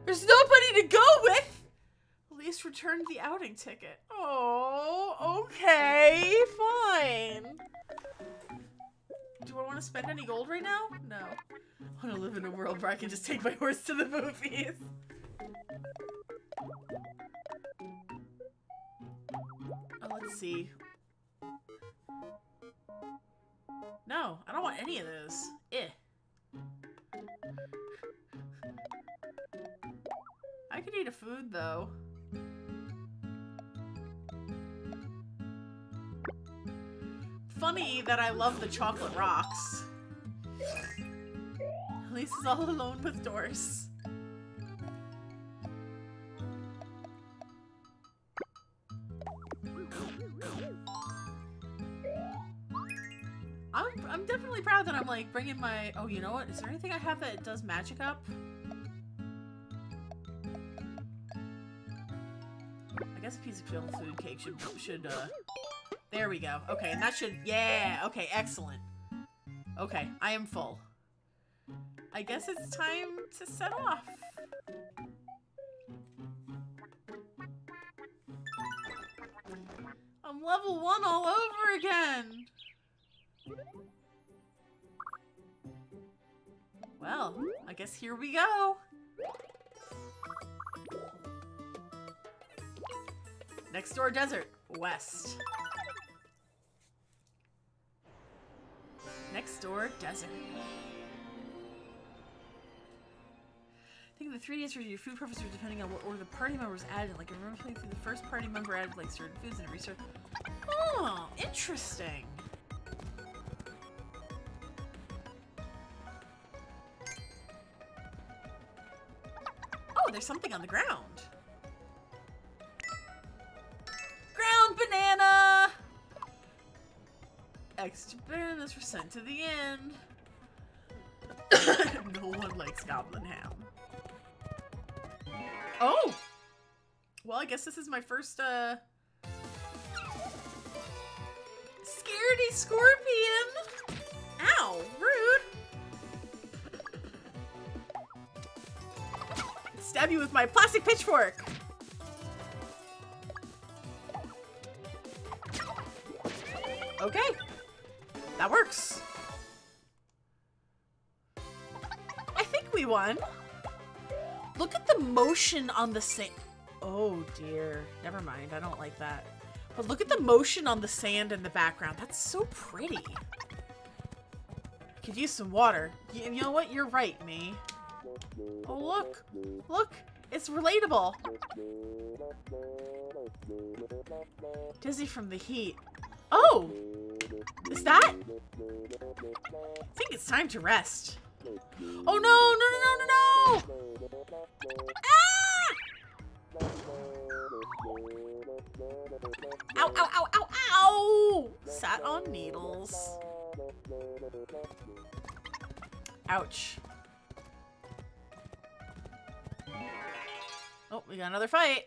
There's nobody to go with! At least return the outing ticket. Oh, okay, fine. Do I want to spend any gold right now? No. I want to live in a world where I can just take my horse to the movies. Oh, let's see. No, I don't want any of those. Eh. I could eat a food, though. Funny that I love the chocolate rocks. Elyse is all alone with Doris. I'm, I'm definitely proud that I'm like bringing my. Oh, you know what? Is there anything I have that does magic up? I guess a piece of filled food cake should should. uh... There we go. Okay, and that should. Yeah. Okay. Excellent. Okay, I am full. I guess it's time to set off. I'm level one all over again. Well, I guess here we go. Next door desert, west. Desert. I think the three days for your food preferences depending on what order the party members added. Like, I remember playing through the first party member added, like, certain foods and research. Oh, interesting. Oh, there's something on the. Ground Extra bananas were sent to the end. no one likes goblin ham. Oh! Well, I guess this is my first, uh... Scaredy scorpion! Ow, rude! Stab you with my plastic pitchfork! Motion on the sand. Oh dear. Never mind. I don't like that. But look at the motion on the sand in the background. That's so pretty. Could use some water. You, you know what? You're right, me. Oh, look. Look. It's relatable. Dizzy from the heat. Oh! Is that? I think it's time to rest. Oh no, no, no, no, no, no! Ow, ow, ow, ow! Sat on needles. Ouch. Oh, we got another fight.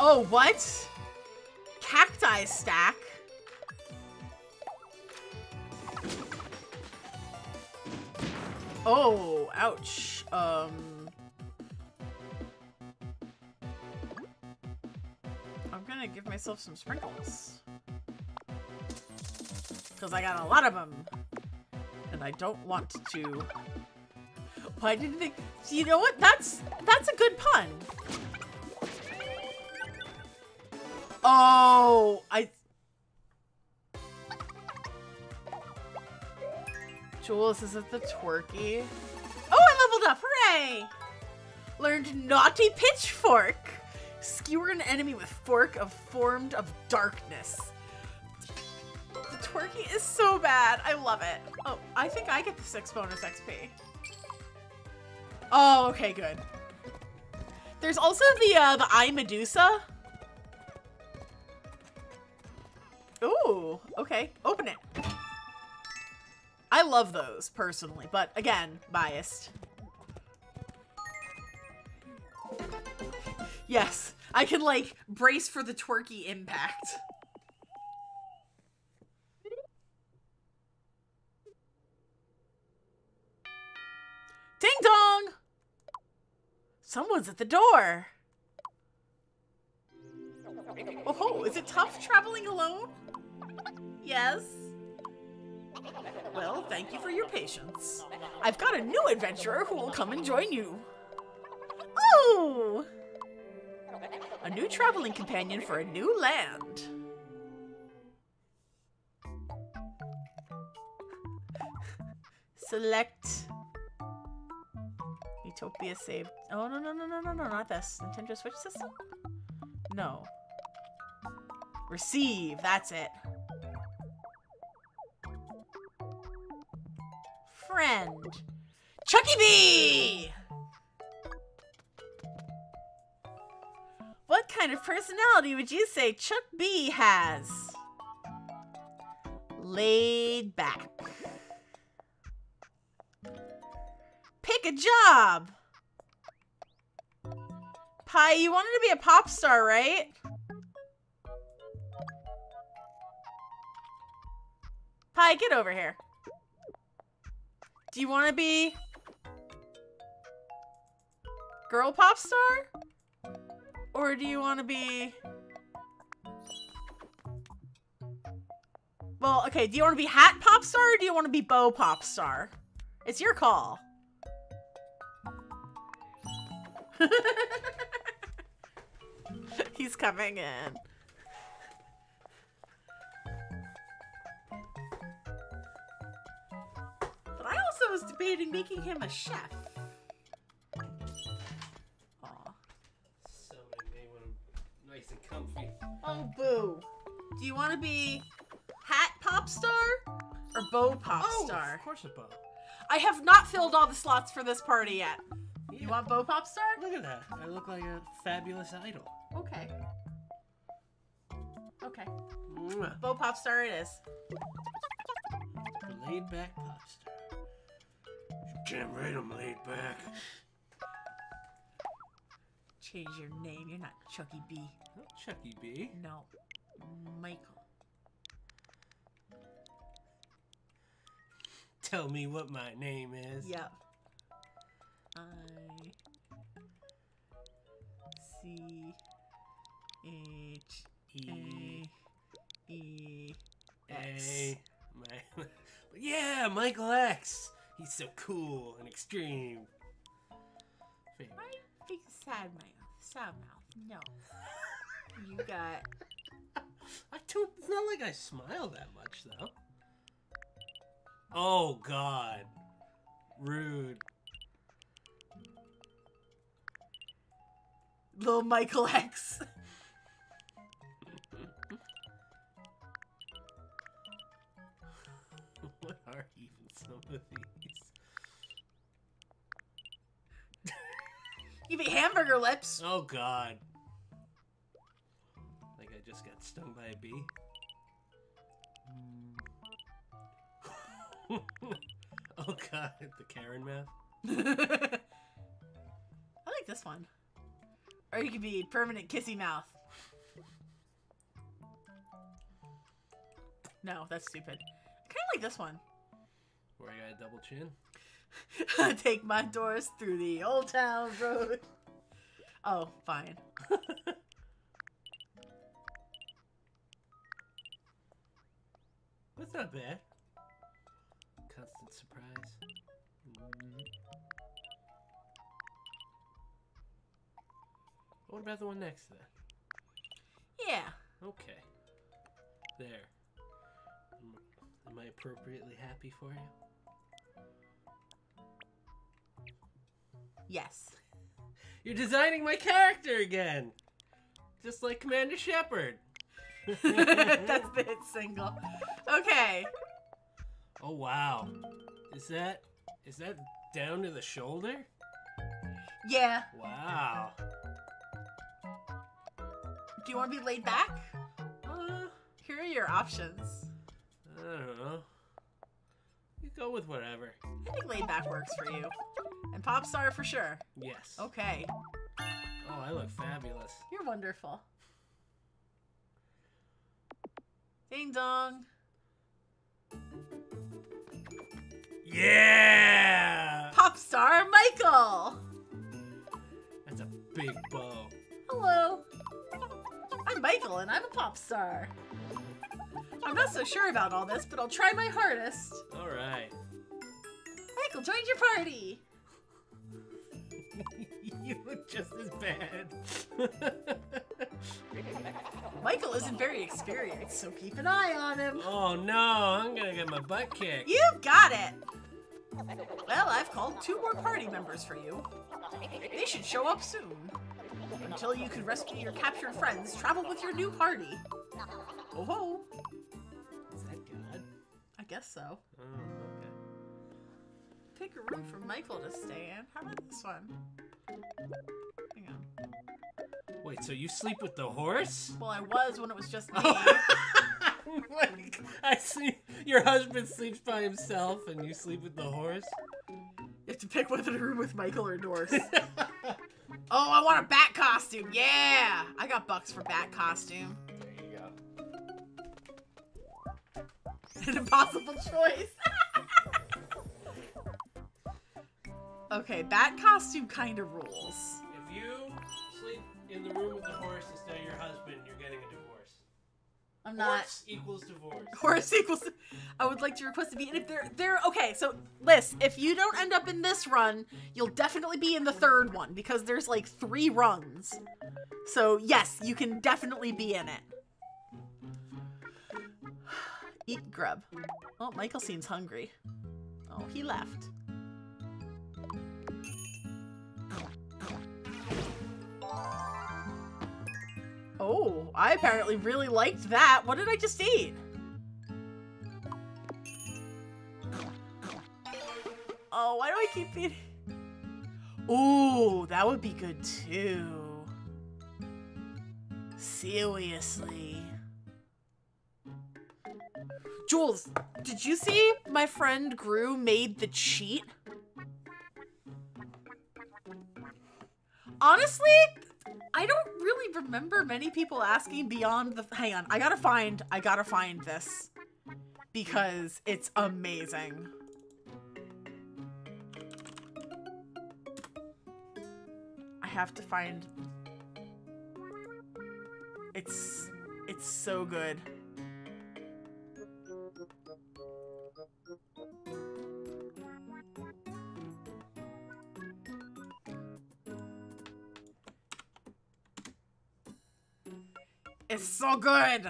Oh, what? Cacti stack? Oh, ouch. Um... gonna give myself some sprinkles. Because I got a lot of them. And I don't want to... Why didn't they... You know what? That's that's a good pun. Oh, I... Jules, is it the twerky? Oh, I leveled up! Hooray! Learned Naughty Pitchfork. Skewer an enemy with fork of formed of darkness. The twerky is so bad. I love it. Oh, I think I get the six bonus XP. Oh, okay, good. There's also the uh, the Eye Medusa. Ooh, okay. Open it. I love those, personally, but again, biased. Yes, I can, like, brace for the twerky impact. Ding dong! Someone's at the door. Oh, is it tough traveling alone? Yes. Well, thank you for your patience. I've got a new adventurer who will come and join you. Oh! A new traveling companion for a new land. Select. Utopia saved. Oh, no, no, no, no, no, no, not this. Nintendo Switch system? No. Receive, that's it. friend. Chucky B! Kind of personality would you say Chuck B has? Laid back. Pick a job. Pie, you wanted to be a pop star, right? Pie, get over here. Do you want to be girl pop star? Or do you want to be Well, okay, do you want to be hat pop star or do you want to be bow pop star? It's your call. He's coming in. But I also was debating making him a chef. Oh, boo. Do you want to be hat pop star or bow pop oh, star? of course a bow. I have not filled all the slots for this party yet. You want bow pop star? Look at that. I look like a fabulous idol. Okay. Okay. Mwah. Bow pop star it is. The laid back pop star. Damn right I'm laid back. Change your name. You're not Chucky B. Oh, Chucky B. No. Michael. Tell me what my name is. Yep. I C H E A E X. A. My, yeah, Michael X. He's so cool and extreme. Favorite. Big sad mouth. Sad mouth. No. You got I don't. It's not like I smile that much though. Oh God. Rude. little Michael X. what are even some of these? You be hamburger lips. Oh God. Like I just got stung by a bee. oh God, the Karen mouth. I like this one. Or you could be permanent kissy mouth. No, that's stupid. I kind of like this one. Where I got a double chin. I take my doors through the old town road. Oh, fine. That's not bad. Constant surprise. Mm. What about the one next to that? Yeah. Okay. There. Am I appropriately happy for you? Yes. You're designing my character again! Just like Commander Shepard. that's the hit single. Okay. Oh wow. Is that is that down to the shoulder? Yeah. Wow. Do you want to be laid back? Uh, Here are your options. I don't know. You go with whatever. I think laid back works for you. And pop star for sure. Yes. Okay. Oh, I look fabulous. You're wonderful. Ding dong. Yeah! Pop star Michael. That's a big bow. Hello. I'm Michael and I'm a pop star. I'm not so sure about all this, but I'll try my hardest. All right. Michael joined your party. you look just as bad. Michael isn't very experienced, so keep an eye on him. oh no, I'm gonna get my butt kicked. You got it. Well, I've called two more party members for you. They should show up soon. Until you can rescue your captured friends, travel with your new party. Oh ho! Is that good? I guess so. Pick a room for Michael to stay in. How about this one? Hang on. Wait, so you sleep with the horse? Well, I was when it was just me. Oh like, I see your husband sleeps by himself and you sleep with the horse. You have to pick whether to room with Michael or Doris. oh, I want a bat costume. Yeah, I got bucks for bat costume. There you go. An impossible choice. Okay, bat costume kind of rules. If you sleep in the room with the horse instead of your husband, you're getting a divorce. I'm not. Horse equals divorce. Horse equals. I would like to request to be. And if they're they're okay, so Liz, if you don't end up in this run, you'll definitely be in the third one because there's like three runs. So yes, you can definitely be in it. Eat grub. Oh, Michael seems hungry. Oh, he left. Oh, I apparently really liked that. What did I just eat? Oh, why do I keep eating? Ooh, that would be good too. Seriously. Jules, did you see my friend Gru made the cheat? Honestly, I don't really remember many people asking beyond the. Hang on, I gotta find. I gotta find this because it's amazing. I have to find. It's it's so good. So good.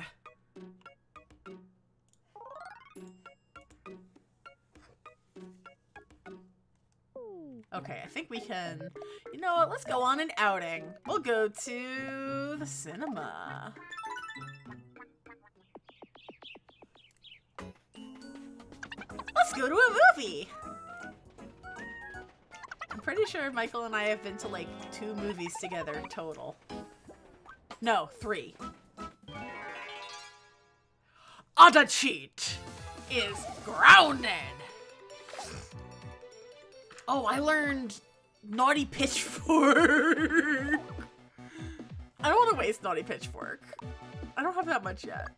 Okay, I think we can. You know what? Let's go on an outing. We'll go to the cinema. Let's go to a movie. I'm pretty sure Michael and I have been to like two movies together total. No, three. Cheat is grounded. Oh, I learned Naughty Pitchfork. I don't want to waste Naughty Pitchfork. I don't have that much yet.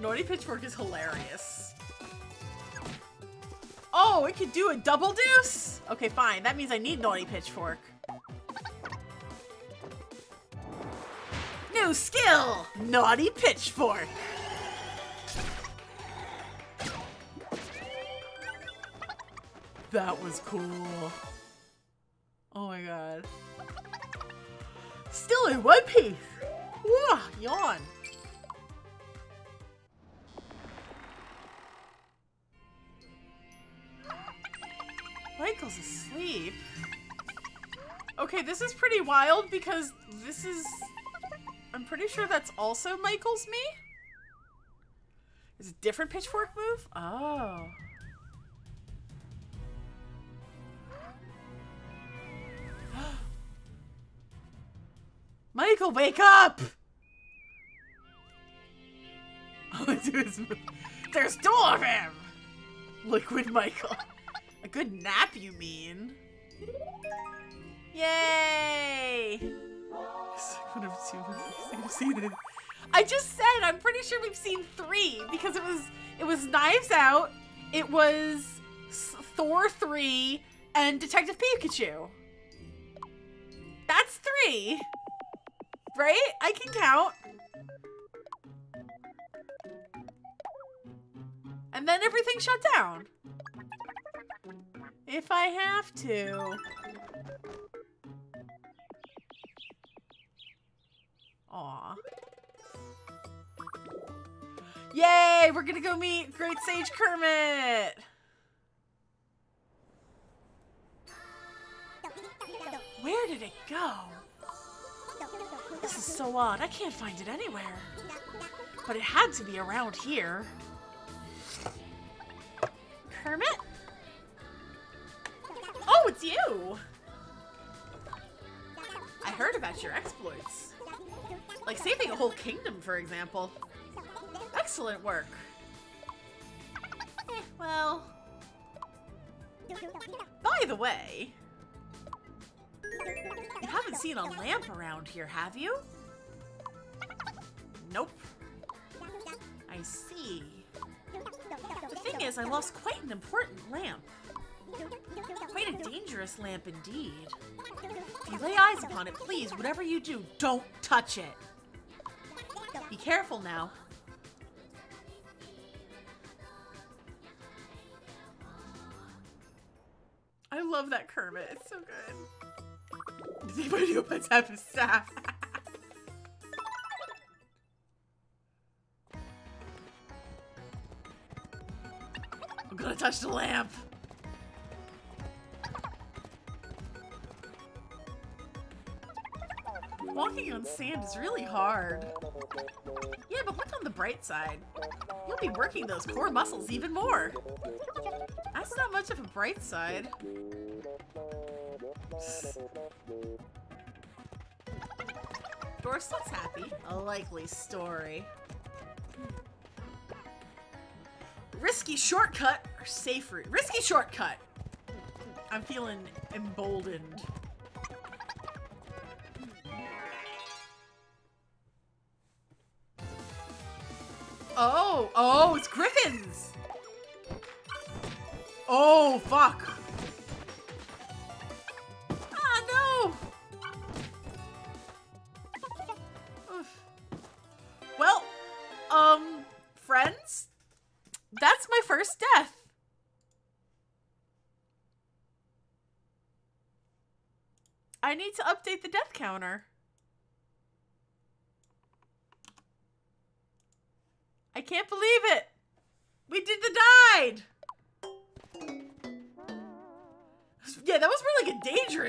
Naughty Pitchfork is hilarious. Oh, it could do a double deuce? Okay, fine. That means I need Naughty Pitchfork. New skill! Naughty Pitchfork. That was cool. Oh my god. Still in one piece! Whoa, yawn. Michael's asleep. Okay, this is pretty wild because this is... I'm pretty sure that's also Michael's me? Is it a different pitchfork move? Oh. Michael, wake up! Oh, There's two of him! Liquid Michael. A good nap, you mean? Yay! I just said I'm pretty sure we've seen three because it was it was Knives Out, it was Thor three, and Detective Pikachu. That's three, right? I can count. And then everything shut down. If I have to. Aw. Yay! We're gonna go meet Great Sage Kermit! Where did it go? This is so odd. I can't find it anywhere. But it had to be around here. Kermit? Oh, it's you! I heard about your exploits. Like saving a whole kingdom, for example. Excellent work. Eh, well... By the way... You haven't seen a lamp around here, have you? Nope. I see. The thing is, I lost quite an important lamp. Quite a dangerous lamp indeed. If you lay eyes upon it, please, whatever you do, don't touch it. Be careful now. I love that Kermit. It's so good. Does anybody know about type of staff? I'm gonna touch the lamp. Walking on sand is really hard. Yeah, but look on the bright side. You'll be working those core muscles even more. That's not much of a bright side. Doris looks happy. A likely story. Risky shortcut or safe route? Risky shortcut! I'm feeling emboldened. Oh, fuck. Ah, no! Well, um, friends, that's my first death. I need to update the death counter.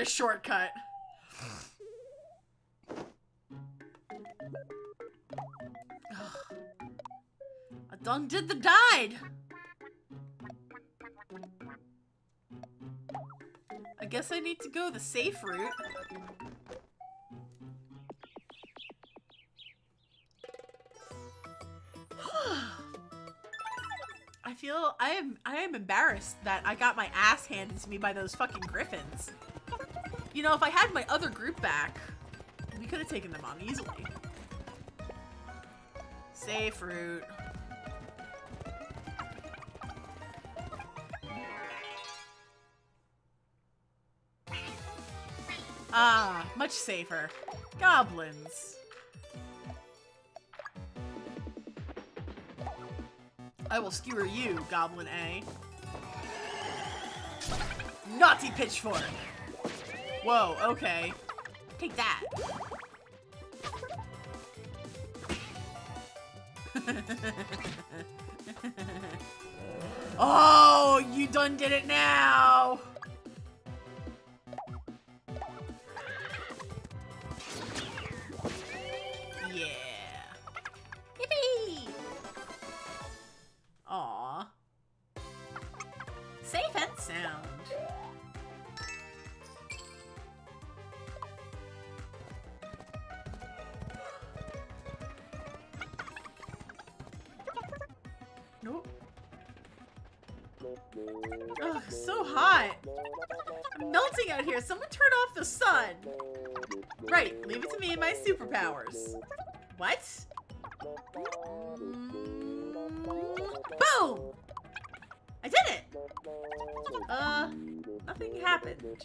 A shortcut. I done did the died. I guess I need to go the safe route. I feel I am I am embarrassed that I got my ass handed to me by those fucking griffins. You know, if I had my other group back, we could have taken them on easily. Safe route. Ah, much safer. Goblins. I will skewer you, Goblin A. Naughty pitchfork! Whoa, okay. Take that. oh, you done did it now! Right, leave it to me and my superpowers. What? Boom! I did it! Uh, nothing happened.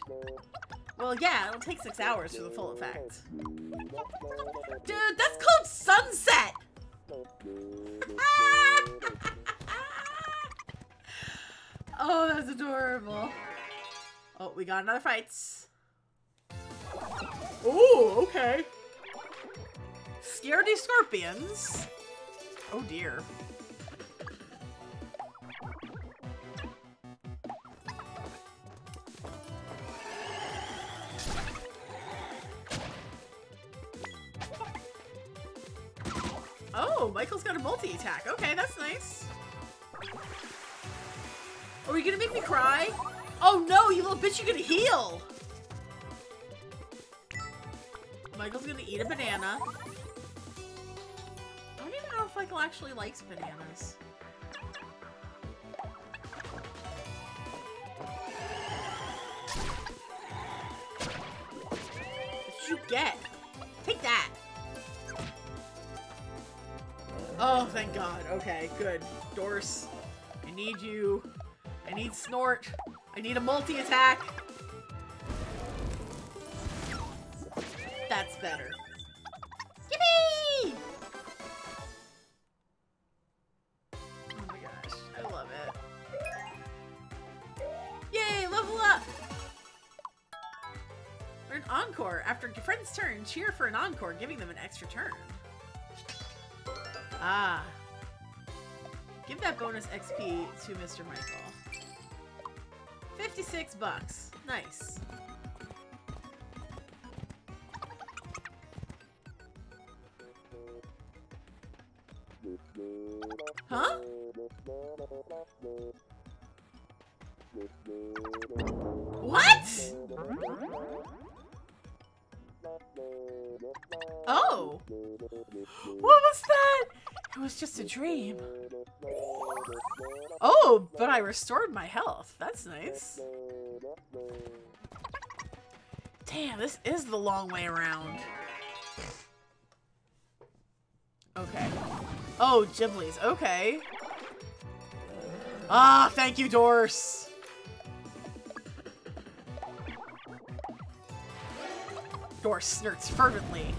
Well, yeah, it'll take six hours for the full effect. Dude, that's called sunset! oh, that's adorable. Oh, we got another fights. Oh, okay. Scaredy scorpions. Oh dear. Okay, good. Dorse, I need you. I need Snort. I need a multi-attack. That's better. Yippee! Oh my gosh, I love it. Yay, level up! Learn Encore. After friend's turn, cheer for an Encore, giving them an extra turn. Ah. That bonus XP to Mr. Michael. 56 bucks. Nice. Oh, but I restored my health. That's nice. Damn, this is the long way around. Okay. Oh, Ghibli's. Okay. Ah, thank you, Dorse. Dorse snorts fervently.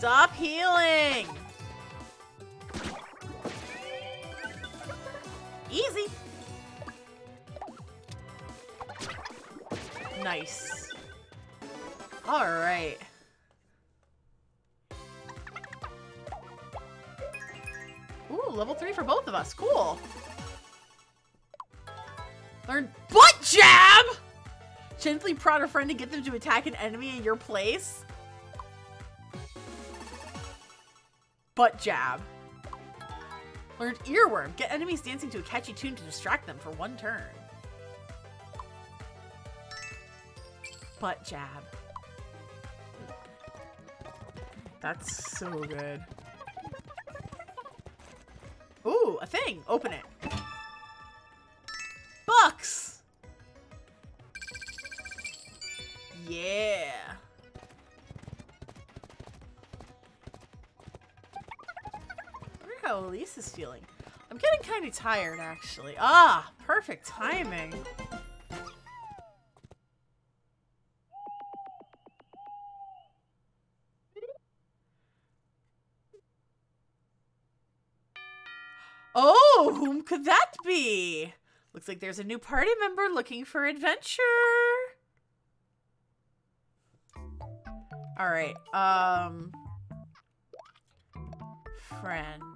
Stop healing! Easy. Nice. Alright. Ooh, level 3 for both of us. Cool. Learn butt jab! Gently prod a friend to get them to attack an enemy in your place. Butt jab. Learned earworm. Get enemies dancing to a catchy tune to distract them for one turn. Butt jab. That's so good. Ooh, a thing. Open it. How is feeling. I'm getting kind of tired, actually. Ah, perfect timing. Oh, whom could that be? Looks like there's a new party member looking for adventure. All right. Um friend.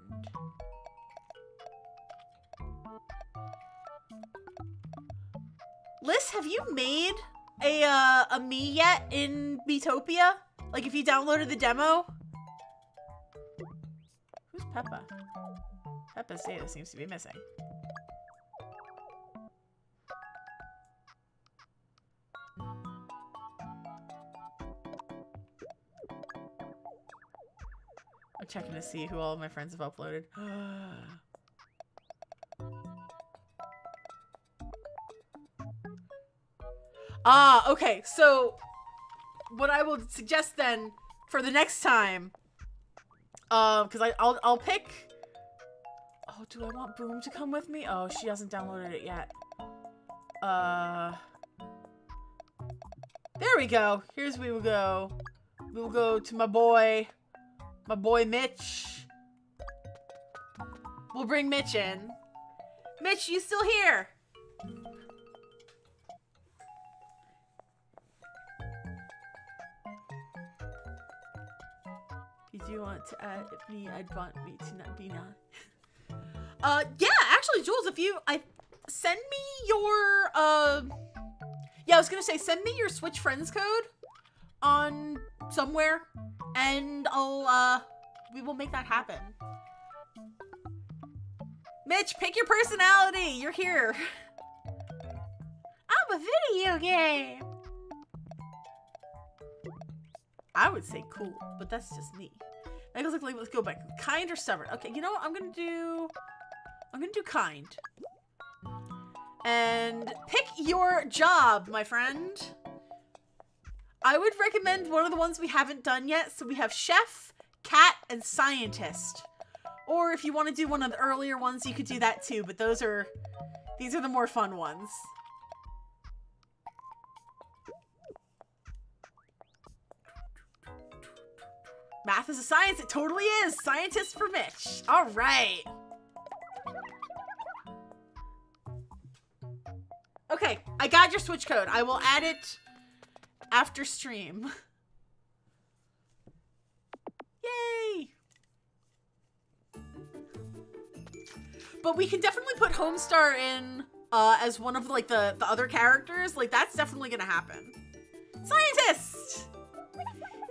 Liz, have you made a uh, a Mii yet in Miitopia? Like if you downloaded the demo? Who's Peppa? Peppa's data seems to be missing. I'm checking to see who all of my friends have uploaded. ah, okay. So, what I will suggest then for the next time, um, because I'll I'll pick. Oh, do I want Boom to come with me? Oh, she hasn't downloaded it yet. Uh. There we go. Here's where we will go. We will go to my boy. My boy Mitch. We'll bring Mitch in. Mitch, you still here? If you want to add me, I'd want me to not be not. Uh, yeah, actually, Jules, if you, I send me your, uh, Yeah, I was gonna say, send me your Switch Friends code on somewhere, and I'll uh, we will make that happen. Mitch, pick your personality. You're here. I'm a video game. I would say cool, but that's just me. Michael's like, let's go back. Kind or stubborn? Okay, you know what? I'm gonna do. I'm gonna do kind. And pick your job, my friend. I would recommend one of the ones we haven't done yet. So we have chef, cat, and scientist. Or if you want to do one of the earlier ones, you could do that too. But those are, these are the more fun ones. Math is a science. It totally is. Scientist for Mitch. All right. Okay, I got your Switch code. I will add it after stream. Yay! But we can definitely put Homestar in uh, as one of like the, the other characters. Like that's definitely gonna happen. Scientist!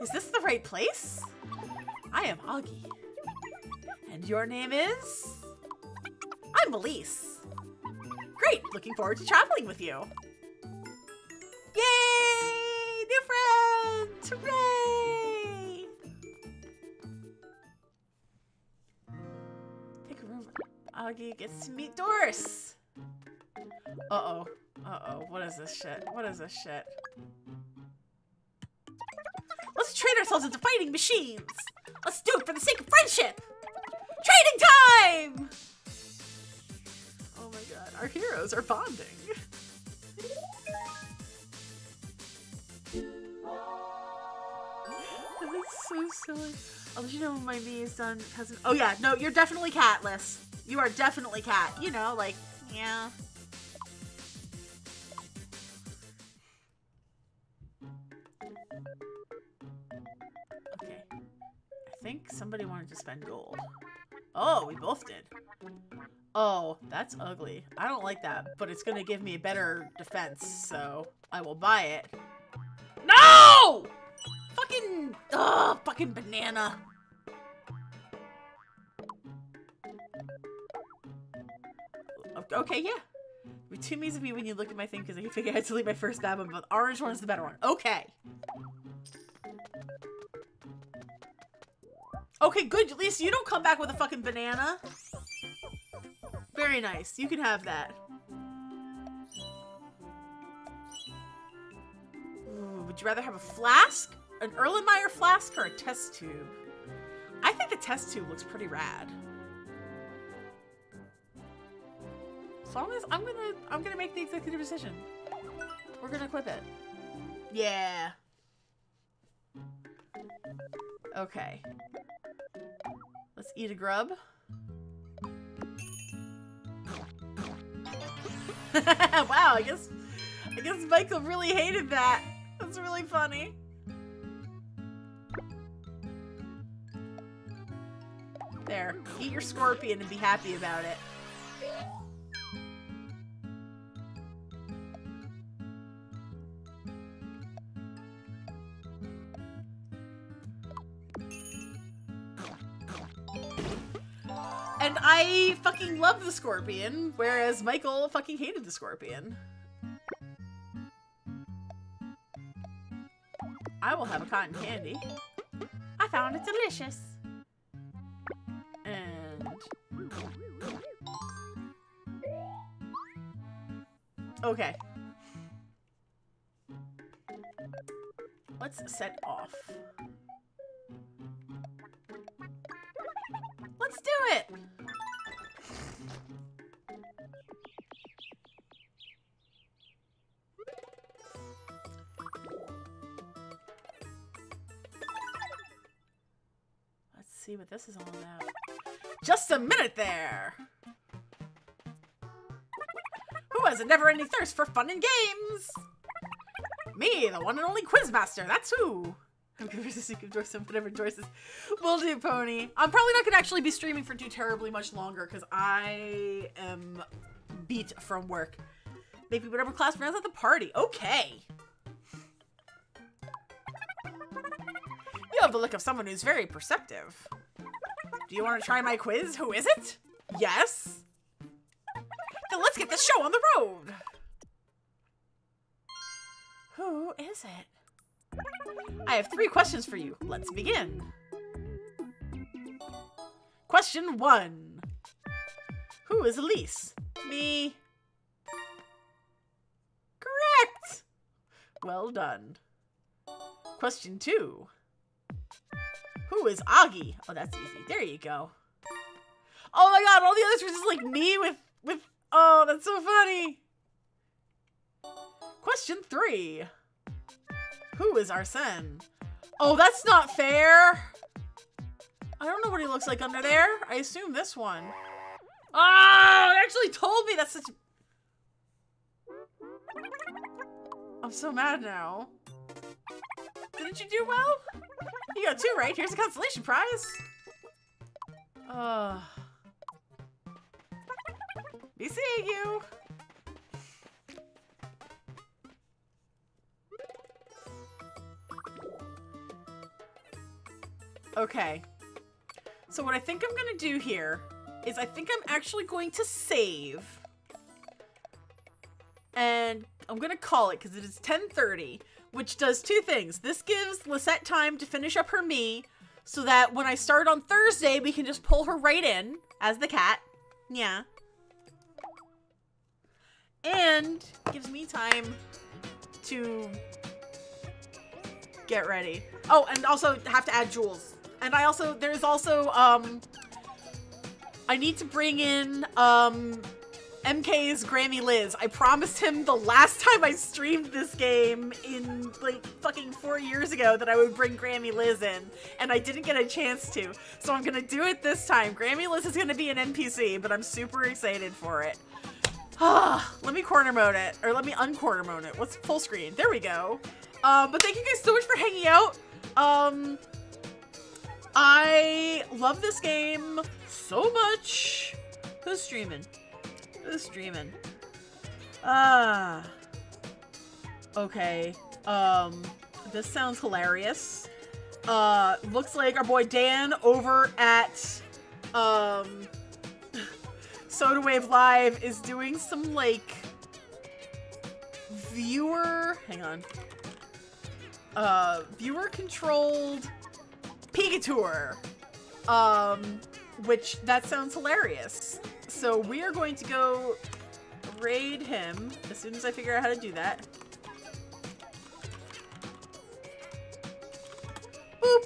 Is this the right place? I am Augie. And your name is? I'm Elyse. Great, looking forward to traveling with you. Yay! New friends! Hooray! Take a room. Augie gets to meet Doris. Uh-oh. Uh-oh. What is this shit? What is this shit? Let's train ourselves into fighting machines! Let's do it for the sake of friendship! Trading time! Oh my god, our heroes are bonding. that is so silly. Oh, I'll let you know when my Mii is done, cousin. Oh yeah, no, you're definitely catless. You are definitely cat. You know, like, yeah. Think somebody wanted to spend gold. Oh, we both did. Oh, that's ugly. I don't like that, but it's gonna give me a better defense, so I will buy it. No! Fucking, ugh, fucking banana. Okay, yeah. Be two me's of me when you look at my thing because I think I had to leave my first one, but the orange one is the better one. Okay. Okay, good. At least you don't come back with a fucking banana. Very nice. You can have that. Ooh, would you rather have a flask, an Erlenmeyer flask, or a test tube? I think the test tube looks pretty rad. As long as I'm gonna, I'm gonna make the executive decision. We're gonna equip it. Yeah. Okay. Let's eat a grub. wow, I guess I guess Michael really hated that. That's really funny. There, eat your scorpion and be happy about it. Fucking love the scorpion, whereas Michael fucking hated the scorpion. I will have a cotton candy. I found it delicious. And... Okay. Let's set off. Let's do it! See what this is all about. Just a minute there! Who has a never-ending thirst for fun and games? Me, the one and only Quizmaster, that's who! I'm gonna resist Joyce and whatever Joyce is. Will do, Pony. I'm probably not gonna actually be streaming for too terribly much longer because I am beat from work. Maybe whatever class runs at the party. Okay. You have the look of someone who's very perceptive. Do you want to try my quiz? Who is it? Yes. Then let's get this show on the road. Who is it? I have three questions for you. Let's begin. Question one. Who is Elyse? Me. Correct! Well done. Question two. Who is Augie? Oh, that's easy. There you go. Oh my god, all the others were just like me with, with, oh, that's so funny. Question three. Who is Arsene? Oh, that's not fair. I don't know what he looks like under there. I assume this one. Oh, it actually told me that's such... I'm so mad now. Didn't you do well? You got two right. Here's a consolation prize. Uh, be seeing you. Okay. So what I think I'm gonna do here is I think I'm actually going to save. And I'm gonna call it because it is 1030, which does two things. This gives Lisette time to finish up her me so that when I start on Thursday, we can just pull her right in as the cat. Yeah. And gives me time to get ready. Oh, and also have to add Jules. And I also, there's also, um, I need to bring in, um, MK's Grammy Liz. I promised him the last time I streamed this game in like fucking four years ago that I would bring Grammy Liz in, and I didn't get a chance to. So I'm gonna do it this time. Grammy Liz is gonna be an NPC, but I'm super excited for it. let me corner mode it, or let me uncorner mode it. What's full screen? There we go. Um, but thank you guys so much for hanging out. Um, I love this game so much. Who's streaming? Who's streaming? Ah. okay. Um, this sounds hilarious. Uh, looks like our boy Dan over at, um, Soda Wave Live is doing some, like, viewer, hang on, uh, viewer-controlled Pikachu, um, which, that sounds hilarious. So we are going to go raid him as soon as I figure out how to do that. Boop.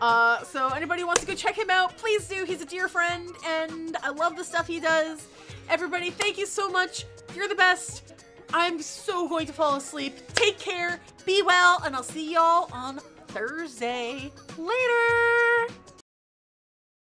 Uh, so anybody wants to go check him out, please do. He's a dear friend, and I love the stuff he does. Everybody, thank you so much. You're the best. I'm so going to fall asleep. Take care, be well, and I'll see y'all on Thursday. Later!